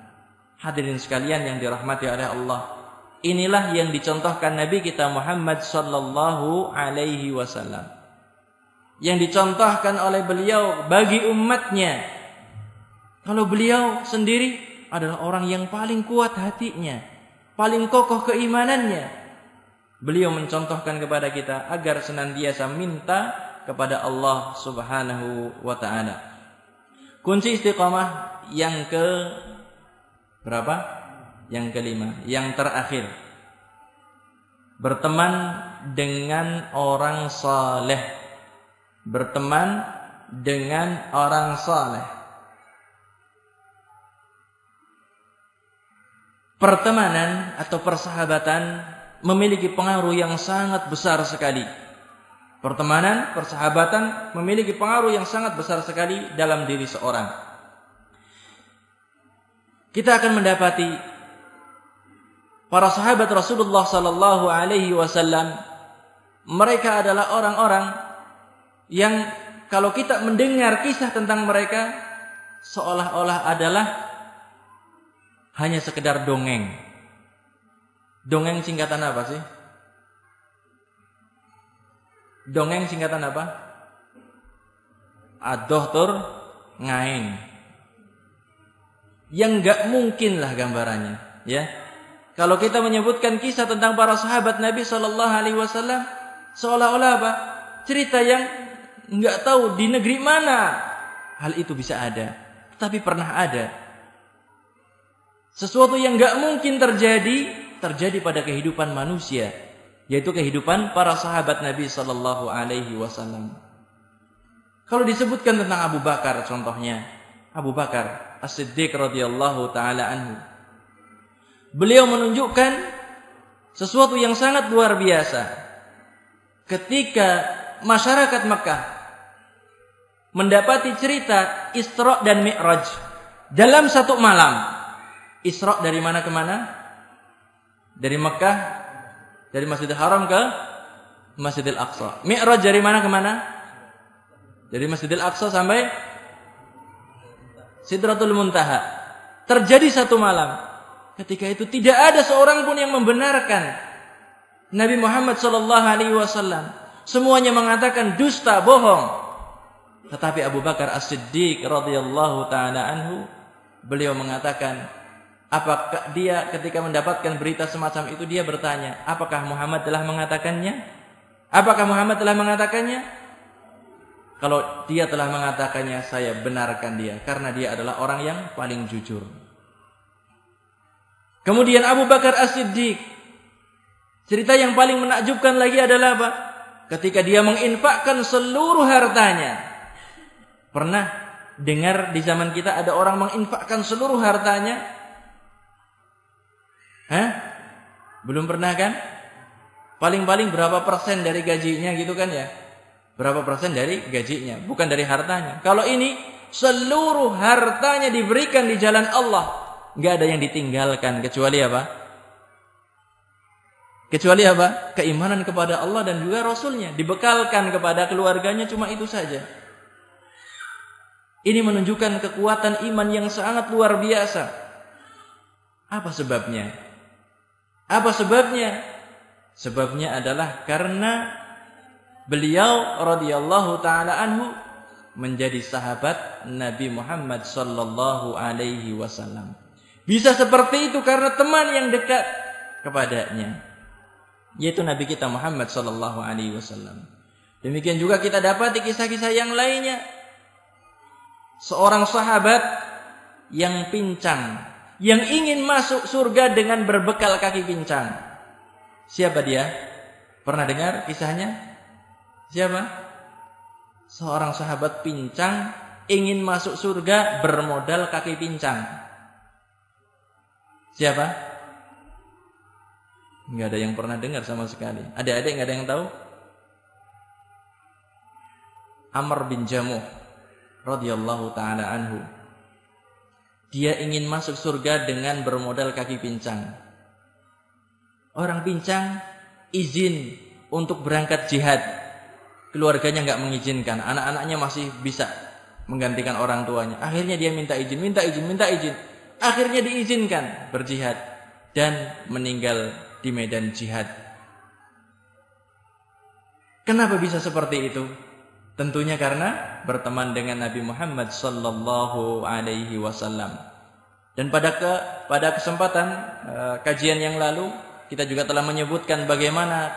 Hadirin sekalian yang dirahmati oleh Allah, Inilah yang dicontohkan Nabi kita Muhammad sallallahu alaihi wasallam. Yang dicontohkan oleh beliau bagi umatnya. Kalau beliau sendiri adalah orang yang paling kuat hatinya, paling kokoh keimanannya. Beliau mencontohkan kepada kita agar senantiasa minta kepada Allah Subhanahu wa taala. Kunci istiqamah yang ke berapa? Yang kelima, yang terakhir. Berteman dengan orang saleh. Berteman dengan orang saleh. Pertemanan atau persahabatan memiliki pengaruh yang sangat besar sekali. Pertemanan, persahabatan memiliki pengaruh yang sangat besar sekali dalam diri seorang. Kita akan mendapati para sahabat Rasulullah sallallahu alaihi wasallam mereka adalah orang-orang yang kalau kita mendengar kisah tentang mereka seolah-olah adalah hanya sekedar dongeng. Dongeng singkatan apa sih? Dongeng singkatan apa? Ad-Dohtur Ngain. Yang enggak mungkin lah gambarannya, ya. Kalau kita menyebutkan kisah tentang para sahabat Nabi Shallallahu Alaihi Wasallam, seolah-olah apa? Cerita yang nggak tahu di negeri mana hal itu bisa ada, tapi pernah ada. Sesuatu yang nggak mungkin terjadi, terjadi pada kehidupan manusia, yaitu kehidupan para sahabat Nabi Sallallahu Alaihi Wasallam. Kalau disebutkan tentang Abu Bakar, contohnya Abu Bakar As-Siddiq radhiyallahu taala anhu, beliau menunjukkan sesuatu yang sangat luar biasa. Ketika masyarakat Mekah mendapati cerita Isra dan Mi'raj dalam satu malam, Isra dari mana ke mana? Dari Mekah, dari Masjidil Haram ke Masjidil Aqsa. Mi'raj dari mana ke mana? Dari Masjidil Aqsa sampai Sidratul Muntaha. Terjadi satu malam. Ketika itu tidak ada seorang pun yang membenarkan Nabi Muhammad sallallahu alaihi wasallam. Semuanya mengatakan dusta, bohong. Tetapi Abu Bakar As-Siddiq radhiyallahu taala anhu beliau mengatakan Apakah dia ketika mendapatkan berita semacam itu dia bertanya, apakah Muhammad telah mengatakannya? Apakah Muhammad telah mengatakannya? Kalau dia telah mengatakannya, saya benarkan dia karena dia adalah orang yang paling jujur. Kemudian Abu Bakar As-Siddiq. Cerita yang paling menakjubkan lagi adalah apa? Ketika dia menginfakkan seluruh hartanya. Pernah dengar di zaman kita ada orang menginfakkan seluruh hartanya Hah? Belum pernah kan? Paling-paling berapa persen dari gajinya gitu kan ya? Berapa persen dari gajinya, bukan dari hartanya. Kalau ini seluruh hartanya diberikan di jalan Allah, nggak ada yang ditinggalkan kecuali apa? Kecuali apa? Keimanan kepada Allah dan juga Rasulnya. Dibekalkan kepada keluarganya cuma itu saja. Ini menunjukkan kekuatan iman yang sangat luar biasa. Apa sebabnya? Apa sebabnya? Sebabnya adalah karena beliau radhiyallahu taala anhu menjadi sahabat Nabi Muhammad sallallahu alaihi wasallam. Bisa seperti itu karena teman yang dekat kepadanya yaitu Nabi kita Muhammad sallallahu alaihi wasallam. Demikian juga kita dapat di kisah-kisah yang lainnya. Seorang sahabat yang pincang yang ingin masuk surga dengan berbekal kaki pincang. Siapa dia? Pernah dengar kisahnya? Siapa? Seorang sahabat pincang ingin masuk surga bermodal kaki pincang. Siapa? Enggak ada yang pernah dengar sama sekali. Ada-ada enggak ada yang tahu? Amr bin Jamuh radhiyallahu taala anhu dia ingin masuk surga dengan bermodal kaki pincang. Orang pincang izin untuk berangkat jihad. Keluarganya nggak mengizinkan, anak-anaknya masih bisa menggantikan orang tuanya. Akhirnya dia minta izin, minta izin, minta izin. Akhirnya diizinkan berjihad dan meninggal di medan jihad. Kenapa bisa seperti itu? Tentunya karena berteman dengan Nabi Muhammad sallallahu alaihi wasallam. Dan pada ke, pada kesempatan uh, kajian yang lalu kita juga telah menyebutkan bagaimana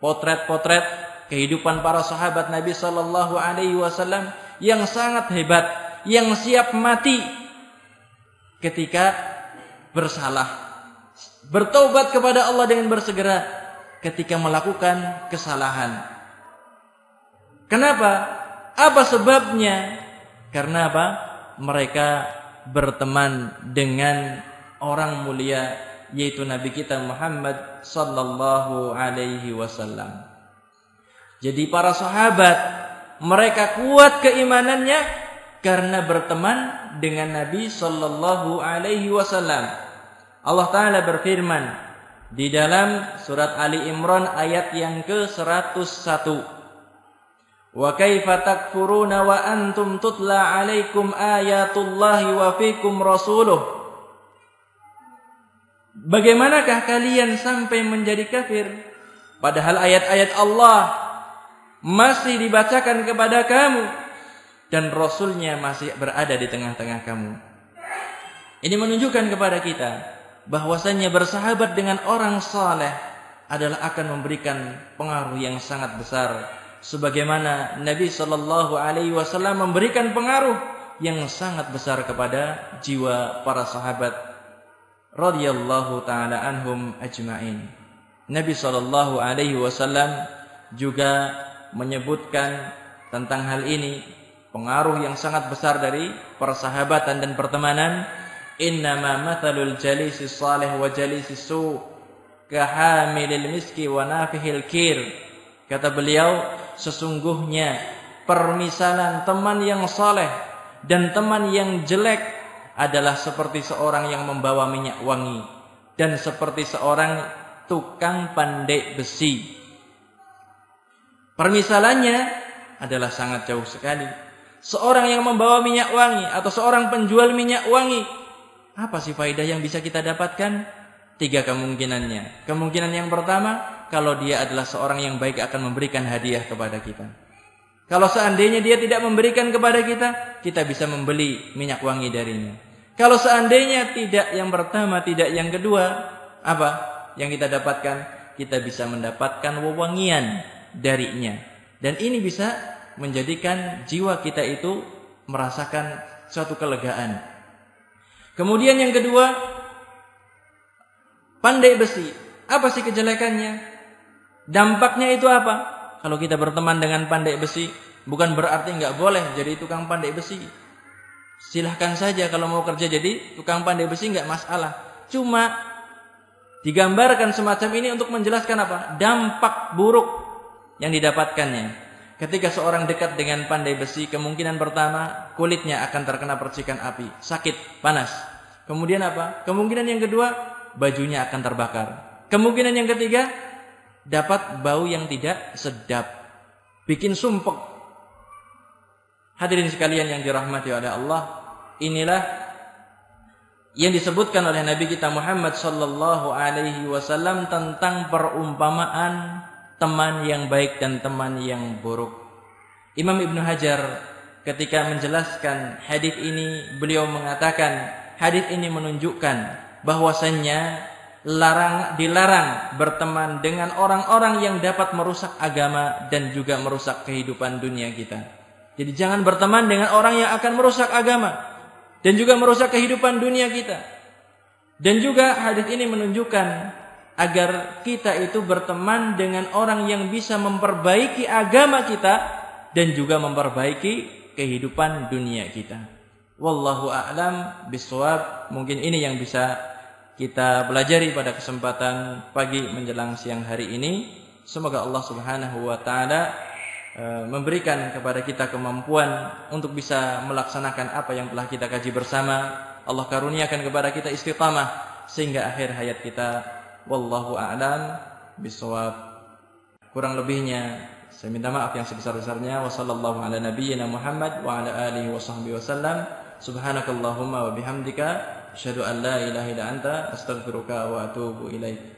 potret-potret kehidupan para sahabat Nabi sallallahu alaihi wasallam yang sangat hebat, yang siap mati ketika bersalah. Bertobat kepada Allah dengan bersegera ketika melakukan kesalahan Kenapa? Apa sebabnya? Karena apa? Mereka berteman dengan orang mulia yaitu Nabi kita Muhammad sallallahu alaihi wasallam. Jadi para sahabat mereka kuat keimanannya karena berteman dengan Nabi sallallahu alaihi wasallam. Allah taala berfirman di dalam surat Ali Imran ayat yang ke-101 Wa kaifa takfuruna wa antum tutla alaikum ayatullahi wa fikum rasuluh. Bagaimanakah kalian sampai menjadi kafir padahal ayat-ayat Allah masih dibacakan kepada kamu dan rasulnya masih berada di tengah-tengah kamu. Ini menunjukkan kepada kita bahwasannya bersahabat dengan orang saleh adalah akan memberikan pengaruh yang sangat besar sebagaimana Nabi Shallallahu Alaihi Wasallam memberikan pengaruh yang sangat besar kepada jiwa para sahabat radhiyallahu taala anhum ajmain. Nabi sallallahu alaihi wasallam juga menyebutkan tentang hal ini pengaruh yang sangat besar dari persahabatan dan pertemanan innama mathalul jalisi salih wa jalisi su kahamilil miski wa nafihil kir kata beliau sesungguhnya permisalan teman yang saleh dan teman yang jelek adalah seperti seorang yang membawa minyak wangi dan seperti seorang tukang pandai besi Permisalannya adalah sangat jauh sekali. Seorang yang membawa minyak wangi atau seorang penjual minyak wangi, apa sih faedah yang bisa kita dapatkan? Tiga kemungkinannya. Kemungkinan yang pertama, kalau dia adalah seorang yang baik akan memberikan hadiah kepada kita. Kalau seandainya dia tidak memberikan kepada kita, kita bisa membeli minyak wangi darinya. Kalau seandainya tidak yang pertama, tidak yang kedua, apa yang kita dapatkan? Kita bisa mendapatkan wewangian darinya. Dan ini bisa menjadikan jiwa kita itu merasakan suatu kelegaan. Kemudian yang kedua, pandai besi. Apa sih kejelekannya? Dampaknya itu apa? Kalau kita berteman dengan pandai besi, bukan berarti nggak boleh jadi tukang pandai besi. Silahkan saja kalau mau kerja jadi tukang pandai besi nggak masalah. Cuma digambarkan semacam ini untuk menjelaskan apa? Dampak buruk yang didapatkannya. Ketika seorang dekat dengan pandai besi, kemungkinan pertama kulitnya akan terkena percikan api, sakit, panas. Kemudian apa? Kemungkinan yang kedua, bajunya akan terbakar. Kemungkinan yang ketiga, dapat bau yang tidak sedap, bikin sumpek. Hadirin sekalian yang dirahmati oleh Allah, inilah yang disebutkan oleh Nabi kita Muhammad sallallahu alaihi wasallam tentang perumpamaan teman yang baik dan teman yang buruk. Imam Ibnu Hajar ketika menjelaskan hadis ini beliau mengatakan hadis ini menunjukkan bahwasannya larang dilarang berteman dengan orang-orang yang dapat merusak agama dan juga merusak kehidupan dunia kita. Jadi jangan berteman dengan orang yang akan merusak agama dan juga merusak kehidupan dunia kita. Dan juga hadis ini menunjukkan agar kita itu berteman dengan orang yang bisa memperbaiki agama kita dan juga memperbaiki kehidupan dunia kita. Wallahu a'lam bisawab. Mungkin ini yang bisa kita pelajari pada kesempatan pagi menjelang siang hari ini. Semoga Allah Subhanahu wa taala e, memberikan kepada kita kemampuan untuk bisa melaksanakan apa yang telah kita kaji bersama. Allah karuniakan kepada kita istiqamah sehingga akhir hayat kita wallahu a'lam bisawab. Kurang lebihnya saya minta maaf yang sebesar-besarnya. Wassallallahu ala nabiyyina Muhammad wa ala alihi wa sahbihi wasallam. Subhanakallahumma wa bihamdika asyhadu an la ilaha illa anta astaghfiruka wa atubu ilaik.